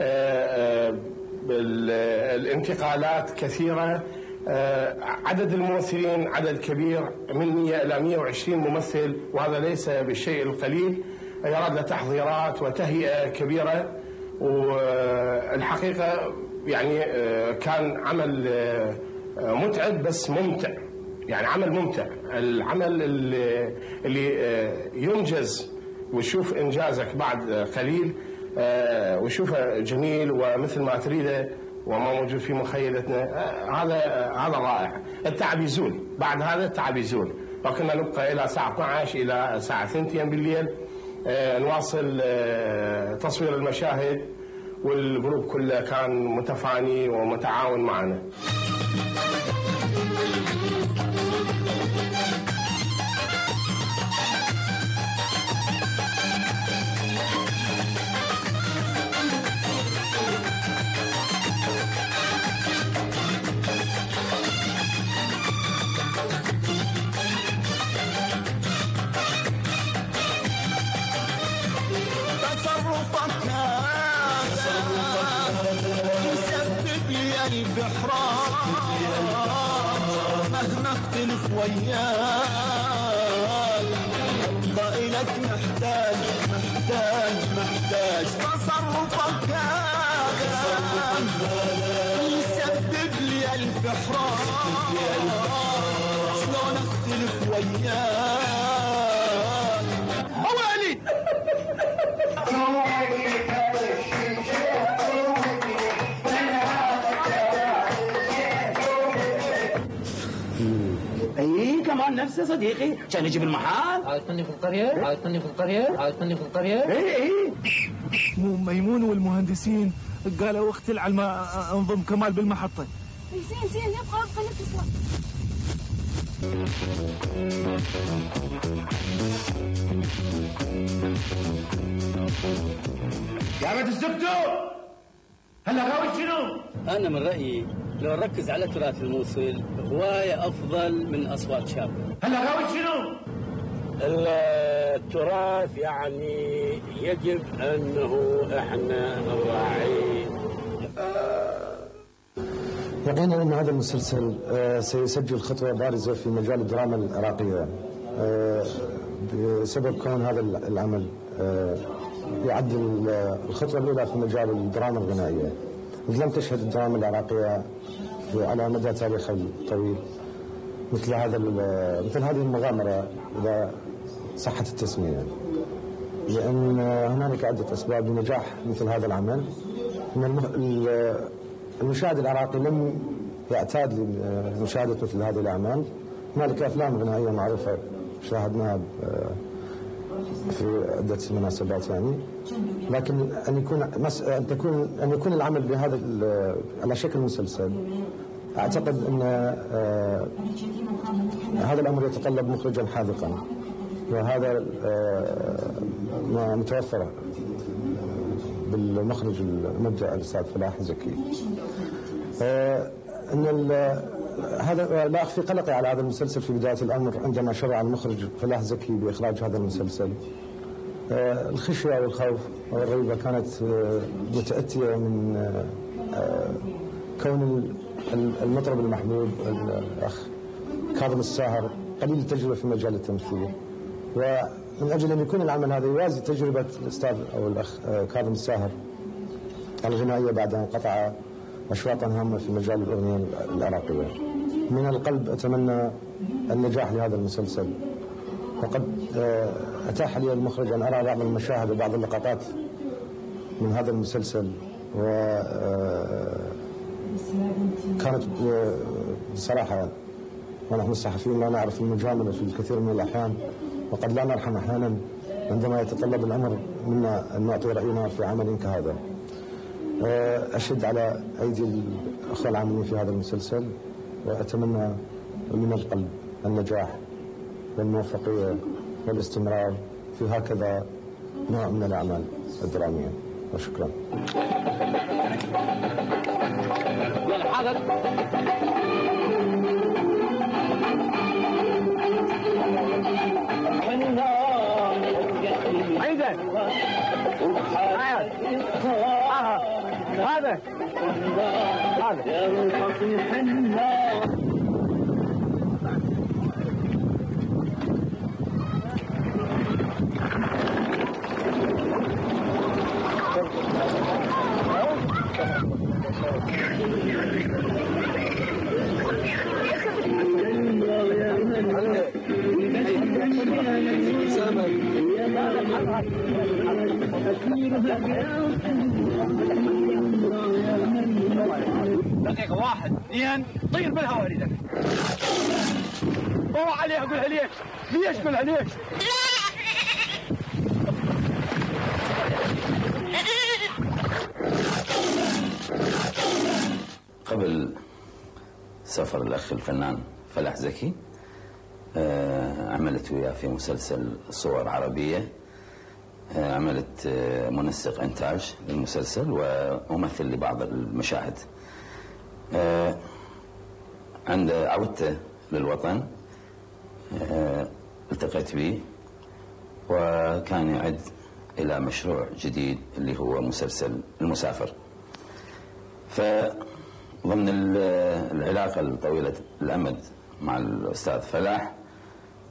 آه، آه، الانتقالات كثيرة. آه، عدد الممثلين عدد كبير من 100 إلى 120 ممثل وهذا ليس بالشيء القليل. يراد له تحضيرات وتهيئة كبيرة والحقيقة يعني آه، كان عمل آه، آه، متعب بس ممتع. يعني عمل ممتع. العمل اللي, آه، ينجز وتشوف إنجازك بعد آه، قليل آه، وشوفه جميل ومثل ما تريده وما موجود في مخيلتنا هذا هذا رائع. التعب يزول بعد هذا التعب يزول وكنا نبقى إلى الساعة 12 إلى الساعة 2 بالليل. آه، نواصل آه، تصوير المشاهد والجروب كله كان متفاني ومتعاون معنا. لي ألف إحراج مهما اختلف وياك. ضئيلك محتاج محتاج محتاج. تصرفك يسبب لي ألف إحراج. شلون اختلف وياك؟ أوالي كمان نفسه صديقي. كان يجي بالمحل عايزتني في القرية؟ عايزتني في القرية؟ عايزتني في القرية؟ اي اي مو ميمون والمهندسين. قالوا اختل على ما انضم كمال بالمحطة. زين زين يبقى أبقى نفس يا ولد الزبدو هلا غاوي شنو؟ أنا من رأيي لو نركز على تراث الموصل هواية أفضل من أصوات شابة هلا غاوي شنو؟ التراث يعني يجب أنه إحنا نراعيه يقينا أن هذا المسلسل آه، سيسجل خطوة بارزة في مجال الدراما العراقية آه، بسبب كون هذا العمل يعد ال- الخطوة الأولى في مجال الدراما الغنائية. لم تشهد الدراما العراقية على مدى تاريخها الطويل مثل هذا مثل هذه المغامرة إذا صحت التسمية. لأن هنالك عدة أسباب لنجاح مثل هذا العمل. إن المشاهد العراقي لم يعتاد لمشاهدة مثل هذه الأعمال. هنالك أفلام غنائية معروفة شاهدناها في عدة مناسبات يعني لكن أن يكون. أن تكون أن يكون العمل بهذا على شكل مسلسل أعتقد أن آه، هذا الأمر يتطلب مخرجا حاذقا وهذا آه، ما متوفر بالمخرج المبدع الأستاذ فلاح زكي. آه، ال- هذا لا اخفي قلقي على هذا المسلسل في بدايه الامر عندما شرع المخرج فلاح زكي باخراج هذا المسلسل. آه، الخشيه والخوف والريبه كانت آه، متاتيه من آه، كون ال- المطرب المحبوب الأخ كاظم الساهر قليل التجربه في مجال التمثيل. ومن أجل أن يكون العمل هذا يوازي تجربة الأستاذ أو الأخ كاظم الساهر الغنائية بعد أن قطع اشواطا هامه في مجال الاغنيه العراقية. من القلب أتمنى النجاح لهذا المسلسل. وقد آه، أتاح لي المخرج أن أرى بعض المشاهد وبعض اللقطات من هذا المسلسل و آه، كانت آه، بصراحة ونحن الصحفيين لا نعرف المجاملة في الكثير من الأحيان وقد لا نرحم أحيانا عندما يتطلب الامر منا أن نعطي رأينا في عمل كهذا. آه، أشد على أيدي الأخوة العاملين في هذا المسلسل وأتمنى من القلب النجاح والموفقيه والاستمرار في هكذا نوع من الأعمال الدرامية. وشكرا. هذا هذا يا منفصح النار Thank you. دقيقة واحد اثنين طير بالهواء اريدك اوه عليها قولها ليش؟ ليش قولها ليش؟ قبل سفر الأخ الفنان فلاح زكي آه، عملت وياه في مسلسل صور عربية آه، عملت آه، منسق إنتاج للمسلسل وممثل لبعض المشاهد عند عودته للوطن آه، التقيت به وكان يعد إلى مشروع جديد اللي هو مسلسل المسافر. فضمن ال- العلاقة الطويلة الأمد مع الأستاذ فلاح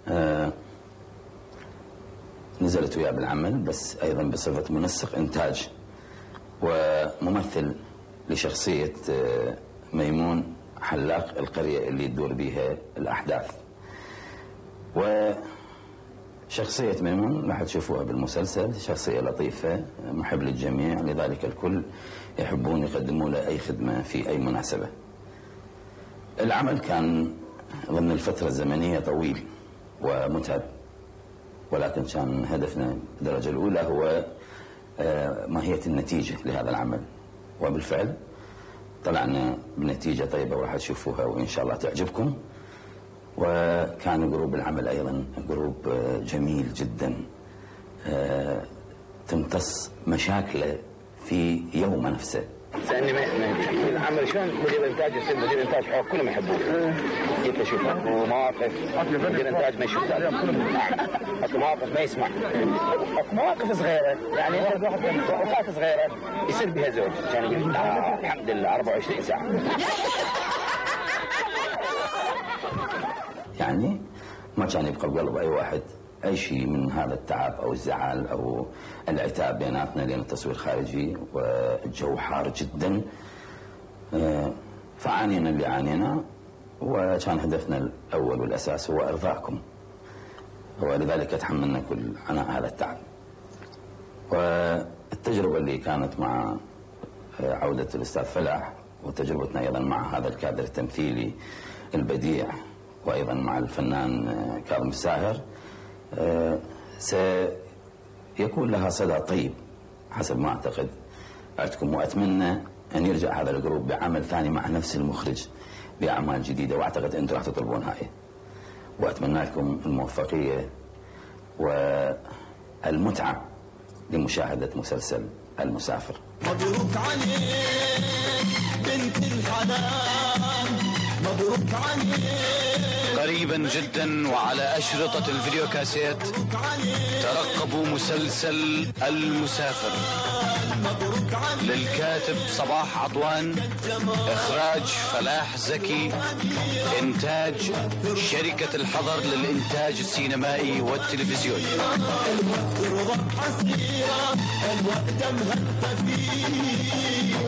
آه، نزلت وياه بالعمل بس أيضا بصفة منسق إنتاج وممثل لشخصية آه، ميمون حلاق القرية اللي تدور بها الأحداث. وشخصية ميمون راح تشوفوها بالمسلسل شخصية لطيفة محب للجميع لذلك الكل يحبون يقدموا له أي خدمة في أي مناسبة. العمل كان ضمن الفترة الزمنية طويل ومتعب ولكن كان هدفنا الدرجة الأولى هو آه، ماهية النتيجة لهذا العمل. وبالفعل طلعنا بنتيجة طيبة وراح تشوفوها وإن شاء الله تعجبكم. وكان group العمل أيضا group جميل جدا. آه، تمتص مشاكله في يوم نفسه. لأني ما العمل شلون مدير إنتاج يصير مدير إنتاج؟ حق كلهم يحبوه كيف اشوفه ومواقف مدير إنتاج ما يشوف. اكو مواقف ما يسمع. اكو مواقف صغيرة. يعني وقفات صغيرة. يصير بها زوج. آه، الحمد لله 24 ساعة. يعني ما كان يبقى بقلب أي واحد. أي شيء من هذا التعب أو الزعل أو العتاب بيناتنا لأن التصوير خارجي والجو حار جدا. آه، فعانينا اللي عانينا وكان هدفنا الأول والأساس هو إرضاكم. ولذلك تحملنا كل عناء هذا التعب. والتجربة اللي كانت مع آه، عودة الأستاذ فلاح وتجربتنا أيضا مع هذا الكادر التمثيلي البديع وأيضا مع الفنان آه، كاظم الساهر سيكون لها صدى طيب حسب ما أعتقد. عندكم وأتمنى أن يرجع هذا الجروب بعمل ثاني مع نفس المخرج بأعمال جديدة وأعتقد أنتم راح تطلبون هاي. وأتمنى لكم الموفقية والمتعة لمشاهدة مسلسل المسافر. مبروك عليك بنت الحلال قريبا جدا وعلى أشرطة الفيديو كاسيت ترقبوا مسلسل المسافر. للكاتب صباح عطوان إخراج فلاح زكي إنتاج شركة الحضر للإنتاج السينمائي والتلفزيوني. الوقت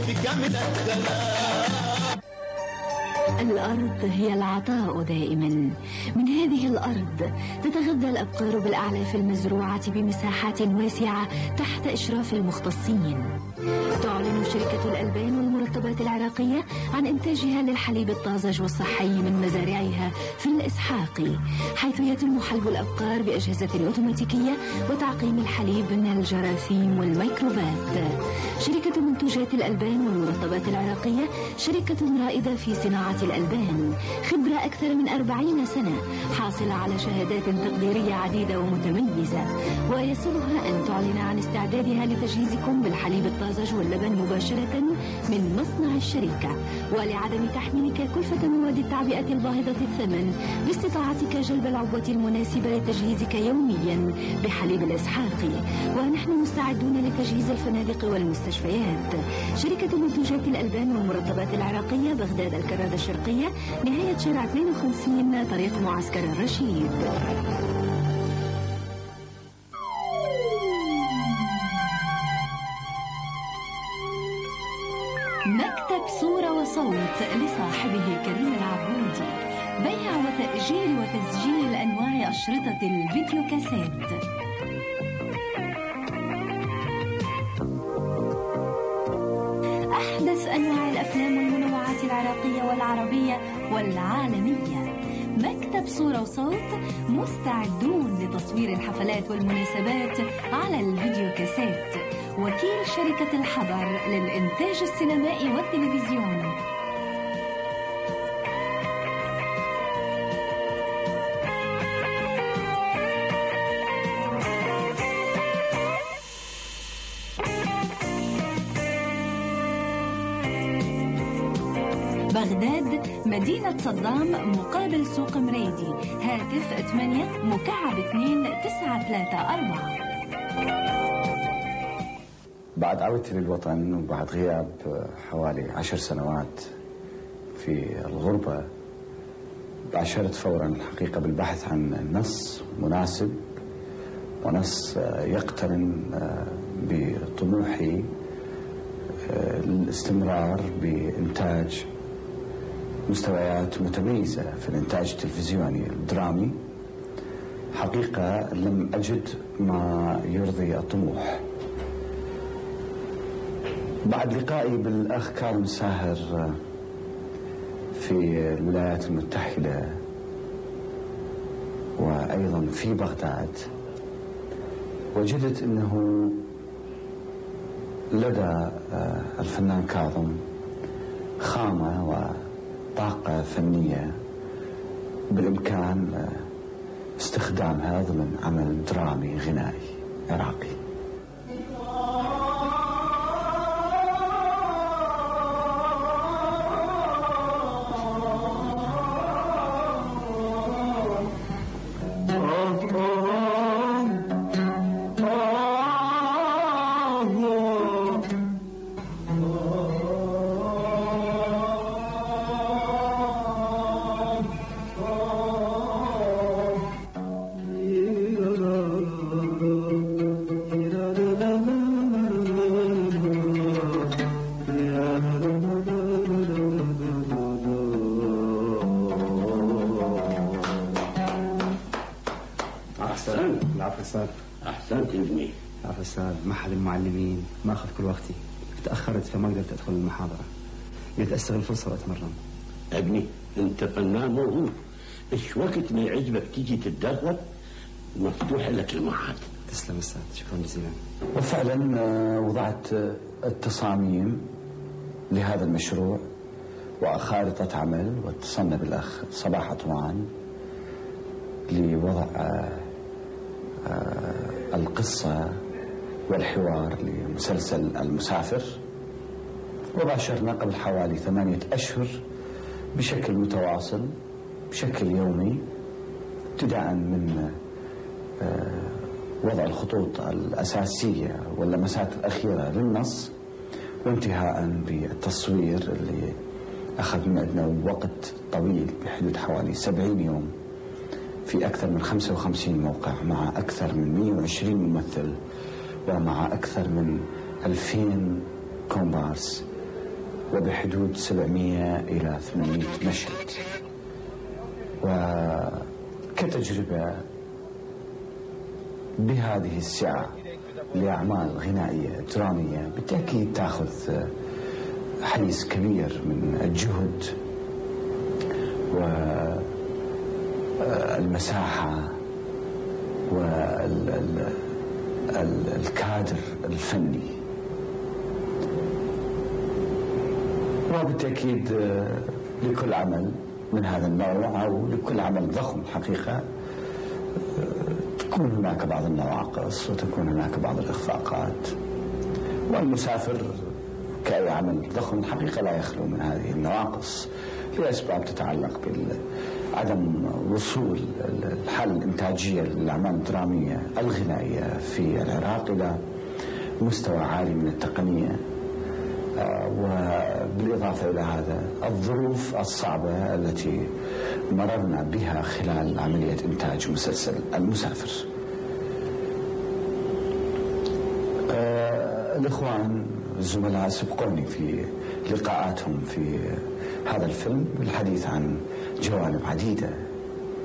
في كامل الأرض هي العطاء دائما. من هذه الأرض تتغذى الأبقار بالأعلاف المزروعة بمساحات واسعة تحت إشراف المختصين. تعلن شركة الألبان والمرطبات العراقية عن إنتاجها للحليب الطازج والصحي من مزارعها في الإسحاقي حيث يتم حلب الأبقار بأجهزة أوتوماتيكية وتعقيم الحليب من الجراثيم والميكروبات. شركة منتجات الألبان والمرطبات العراقية شركة رائدة في صناعة الألبان خبرة أكثر من أربعين سنة حاصلة على شهادات تقديرية عديدة ومتميزة ويسرها أن تعلن عن استعدادها لتجهيزكم بالحليب الطازج واللبن مباشرة من مصنع الشركة ولعدم تحميلك كلفة مواد التعبئة الباهظة الثمن باستطاعتك جلب العبوة المناسبة لتجهيزك يوميا بحليب الإسحاقي ونحن مستعدون لتجهيز الفنادق والمستشفيات. شركة منتجات الألبان والمرطبات العراقية بغداد الكرادة الشرقية نهاية شارع 52 طريق معسكر الرشيد مكتب صورة وصوت لصاحبه كريم العبودي. بيع وتأجير وتسجيل أنواع أشرطة الفيديو كاسيت. والعالمية. مكتب صورة وصوت مستعدون لتصوير الحفلات والمناسبات على الفيديو كاسيت. وكيل شركة الحضر للإنتاج السينمائي والتلفزيون. صدام مقابل سوق مريدي. هاتف 8 مكعب 2 934 بعد عودتي للوطن وبعد غياب حوالي عشر سنوات في الغربة باشرت فورا الحقيقة بالبحث عن نص مناسب ونص يقترن بطموحي للاستمرار بإنتاج مستويات متميزة في الإنتاج التلفزيوني. الدرامي حقيقة لم أجد ما يرضي الطموح. بعد لقائي بالأخ كارم ساهر في الولايات المتحدة وأيضا في بغداد وجدت أنه لدى الفنان كاظم خامة وطاقة فنية بالإمكان استخدامها ضمن عمل درامي غنائي عراقي. احسنت العفو أستاذ. احسنت ابني العفو أستاذ. معهد المعلمين ما أخذ كل وقتي. تأخرت فما قدرت ادخل المحاضرة. قلت أستغل الفرصة وأتمرن. أبني أنت فنان موهوب. إيش وقت ما يعجبك تيجي تتدرب؟ مفتوح لك المعهد تسلم أستاذ. شكرا جزيلا. وفعلا آه، وضعت آه، التصاميم لهذا المشروع وخارطة عمل واتصلنا بالأخ صباح عطوان لوضع آه، القصة والحوار لمسلسل المسافر. وباشرنا قبل حوالي ثمانية أشهر بشكل متواصل بشكل يومي ابتداء من آه، وضع الخطوط الأساسية واللمسات الأخيرة للنص وانتهاء بالتصوير اللي أخذ معنا وقت طويل بحدود حوالي 70 يوم. في أكثر من 55 موقع مع أكثر من 120 ممثل ومع أكثر من 2000 كومبارس وبحدود 700 إلى 800 مشهد. وكتجربة بهذه السعة لأعمال غنائية درامية بالتأكيد تأخذ حيز كبير من الجهد والمساحة والكادر الفني. وبالتأكيد لكل عمل من هذا النوع أو لكل عمل ضخم حقيقة تكون هناك بعض النواقص وتكون هناك بعض الإخفاقات. والمسافر كأي عمل ضخم الحقيقة لا يخلو من هذه النواقص لأسباب تتعلق بعدم وصول الحالة الإنتاجية للأعمال الدرامية الغنائية في العراق إلى مستوى عالي من التقنية. وبالإضافة إلى هذا الظروف الصعبة التي مررنا بها خلال عملية إنتاج مسلسل المسافر. الإخوان الزملاء سبقوني في لقاءاتهم في هذا الفيلم بالحديث عن جوانب عديدة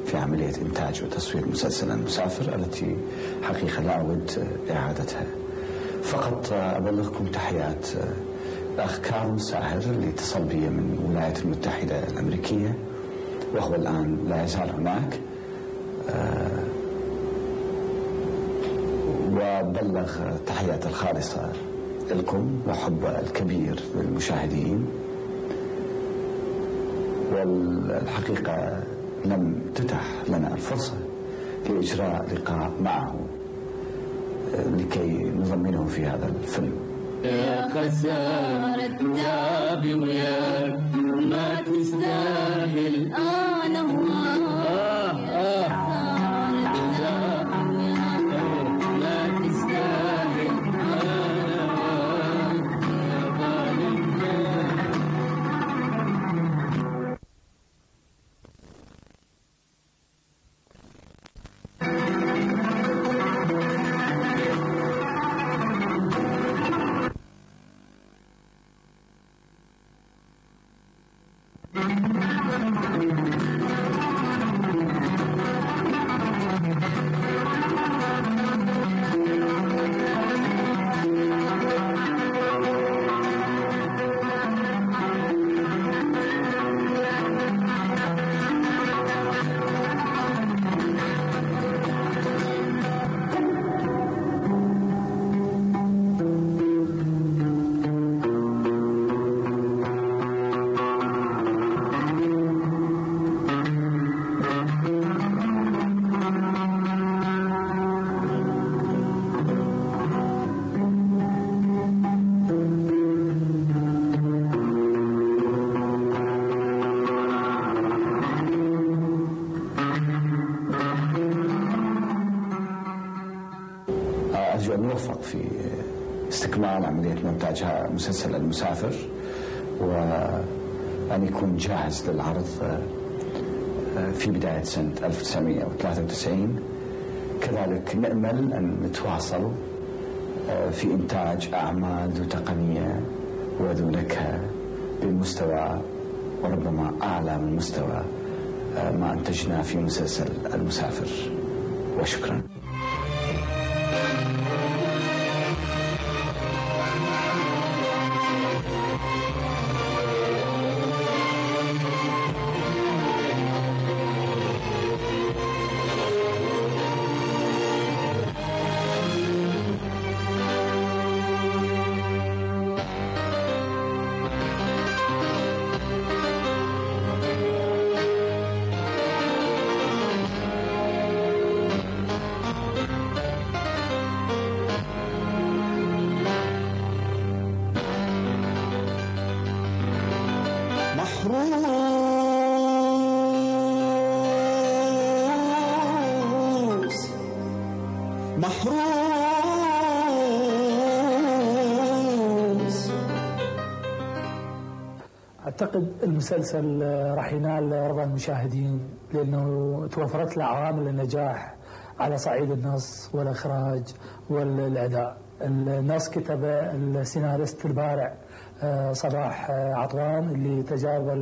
في عملية إنتاج وتصوير مسلسل المسافر التي حقيقة لا أود إعادتها. فقط أبلغكم تحيات الأخ كارل ساهر اللي اتصل بي من الولايات المتحدة الأمريكية وهو الآن لا يزال هناك. وبلغ تحيات الخالصة لكم وحب الكبير للمشاهدين. والحقيقة لم تتح لنا الفرصة لإجراء لقاء معه آه، لكي نضمنه في هذا الفيلم. يا خسارة تعبي وياك ما تستاهل. آه عملية مونتاج مسلسل المسافر وأن يكون جاهز للعرض في بداية سنة 1993 كذلك نأمل أن نتواصل في إنتاج أعمال ذو تقنية وذو نكهة بمستوى وربما أعلى من مستوى ما أنتجناه في مسلسل المسافر. وشكرا. محروس أعتقد المسلسل راح ينال رضا المشاهدين لأنه توفرت له عوامل النجاح على صعيد النص والإخراج والاداء. النص كتبه السيناريست البارع آه، صلاح آه، عطوان اللي تجاربه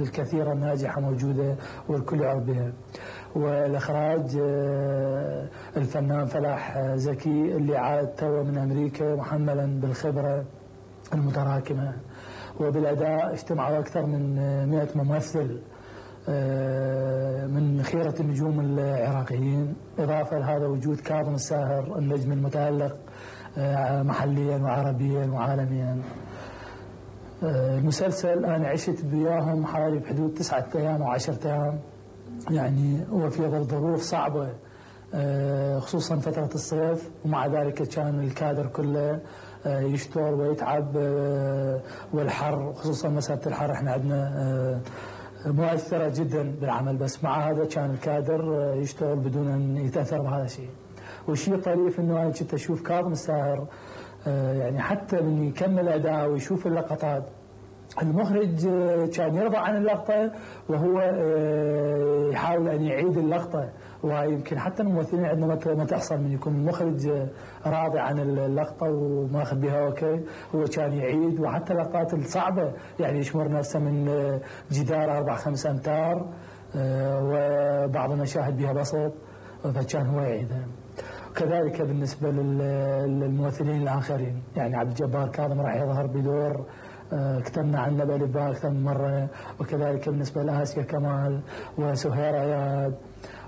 الكثيره الناجحة موجودة والكل يعرف بها. والإخراج آه، الفنان فلاح آه، زكي اللي عاد توه من أمريكا محملا بالخبرة المتراكمة. وبالأداء اجتمعوا أكثر من 100 ممثل آه، من خيرة النجوم العراقيين. إضافة لهذا وجود كاظم الساهر النجم المتألق آه، محليا وعربيا وعالميا. المسلسل أنا عشت بياهم حوالي بحدود تسعة أيام أو عشرة أيام. يعني وفي ظروف صعبة آه، خصوصا فترة الصيف ومع ذلك كان الكادر كله آه، يشتغل ويتعب آه، والحر خصوصا مسألة الحر إحنا عندنا مؤثرة جدا بالعمل بس مع هذا كان الكادر يشتغل بدون أن يتأثر بهذا الشيء. والشيء الطريف إنه أنا كنت أشوف كاظم الساهر يعني حتى من يكمل أداءه ويشوف اللقطات المخرج آه، كان يرضى عن اللقطة وهو آه، يحاول أن يعيد اللقطة. ويمكن حتى الممثلين عندنا ما تحصل من يكون المخرج آه، راضي عن اللقطة وماخذ بها أوكي. هو كان يعيد وحتى اللقطات الصعبة يعني يشمر نفسه من جدار أربع خمس أمتار وبعض المشاهد بها بسط فكان هو يعيدها كذلك بالنسبة لل- للممثلين الآخرين يعني عبد الجبار كاظم راح يظهر بدور كتبنا عن نبأ الإباء أكثر من مرة وكذلك بالنسبة لآسيا كمال وسهير عياد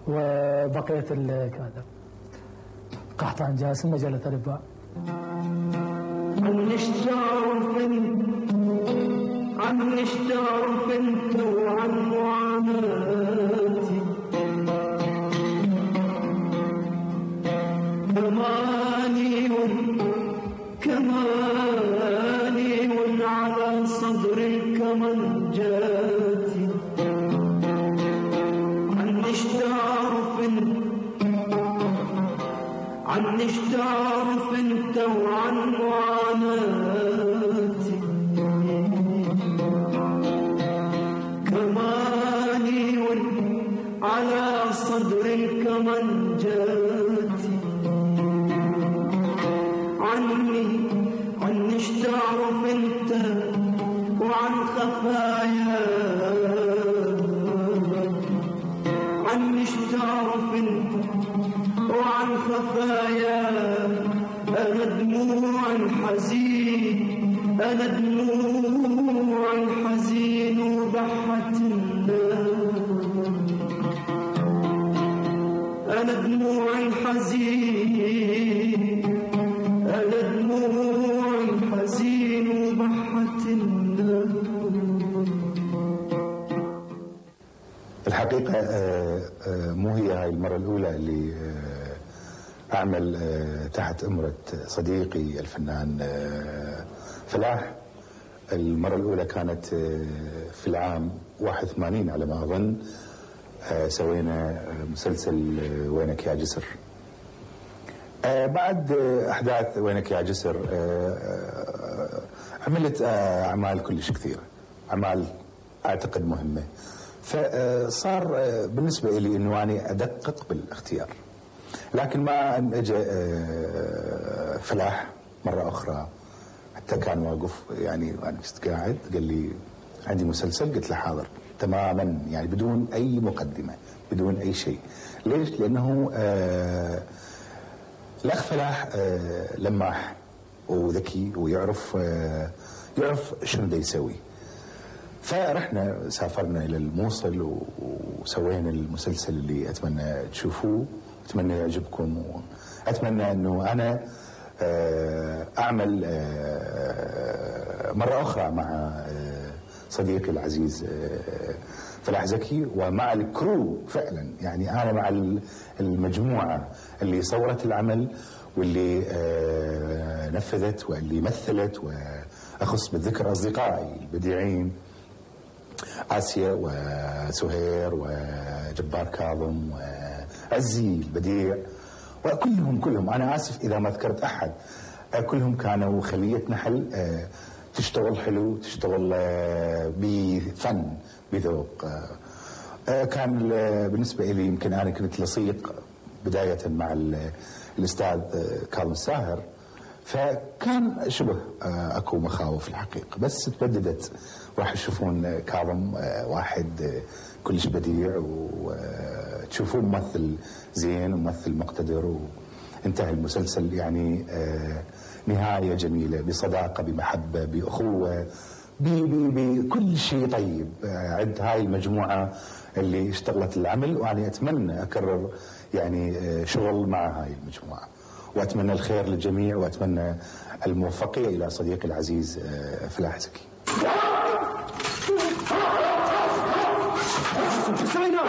وبقية الكاتب قحطان جاسم مجلة الإباء عن اشتار فن عن اشتار فنت وعن معاناتي الكمنجات عن اشتار فنت عن اشتار فنت وعن معاناتي كماني على صدر الكمنجات عني عن اشتار فنت وعن خفايا أعمل آه، تحت أمرة صديقي الفنان آه، فلاح. المرة الأولى كانت آه، في العام 81 على ما أظن. سوينا مسلسل وينك يا جسر. بعد أحداث وينك يا جسر عملت أعمال كلش كثيرة أعمال أعتقد مهمة. فصار بالنسبة لي أنه أنا أدقق بالاختيار. لكن أن أجى آه، فلاح مرة أخرى. حتى كان واقف يعني وأنا كنت قاعد قال لي عندي مسلسل. قلت له حاضر. تماما يعني بدون أي مقدمة بدون أي شيء. ليش؟ لأنه آه الأخ فلاح آه لماح وذكي ويعرف آه يعرف شنو دا يسوي. فرحنا سافرنا إلى الموصل وسوينا المسلسل اللي أتمنى تشوفوه. أتمنى يعجبكم واتمنى أنه أنا آه، أعمل آه، مرة أخرى مع آه، صديقي العزيز فلاح زكي ومع الكرو فعلا. يعني أنا مع ال- المجموعة اللي صورت العمل واللي نفذت واللي مثلت وأخص بالذكر أصدقائي البديعين آسيا وسهير وجبار كاظم وعزي البديع وكلهم كلهم. أنا آسف إذا ما ذكرت آه، كلهم كانوا خلية نحل آه، تشتغل حلو تشتغل آه، بفن بذوق. آه، كان بالنسبة لي يمكن أنا كنت لصيق بداية مع ال- الأستاذ آه، كاظم الساهر فكان شبه أكو مخاوف الحقيقة. بس تبددت. راح تشوفون كاظم واحد كلش بديع وتشوفوه ممثل زين وممثل مقتدر وانتهى المسلسل. يعني آه، نهاية جميلة بصداقة بمحبة بأخوة ب- ب- بكل شيء طيب. آه، عند هاي المجموعة اللي اشتغلت العمل وأنا أتمنى أكرر يعني آه، شغل مع هاي المجموعة. وأتمنى الخير للجميع وأتمنى الموفقية إلى صديقي العزيز فلاح زكي. شو سوينا؟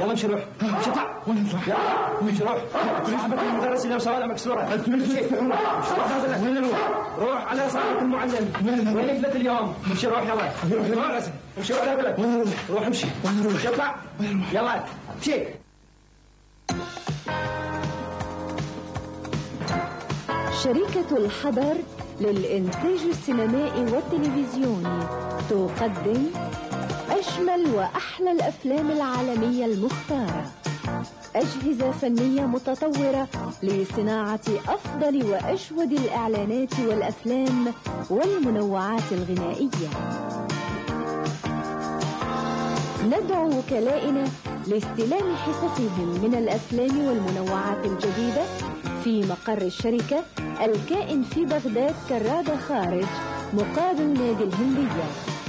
يلا امشي روح امشي اطلع وين؟ يلا امشي روح صاحبك المدرس اللي سوالها مكسوره وين نروح؟ روح على صاحبك المعلم وين قلت اليوم؟ امشي روح يلا روح امشي روح لا قلت روح امشي امشي اطلع يلا امشي شركة الحضر للإنتاج السينمائي والتلفزيوني تقدم أجمل وأحلى الأفلام العالمية المختارة. أجهزة فنية متطورة لصناعة أفضل وأجود الإعلانات والأفلام والمنوعات الغنائية. ندعو وكلائنا لاستلام حصصهم من الأفلام والمنوعات الجديدة في مقر الشركة الكائن في بغداد كرادة خارج مقابل نادي الهندية.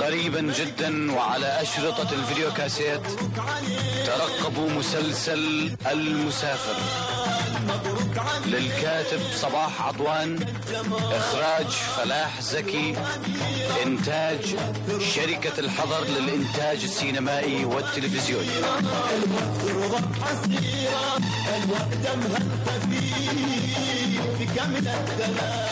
قريبا جدا وعلى أشرطة الفيديو كاسيت ترقبوا مسلسل المسافر. للكاتب صباح عطوان إخراج فلاح زكي إنتاج شركة الحضر للإنتاج السينمائي والتلفزيوني. في كامل الدلال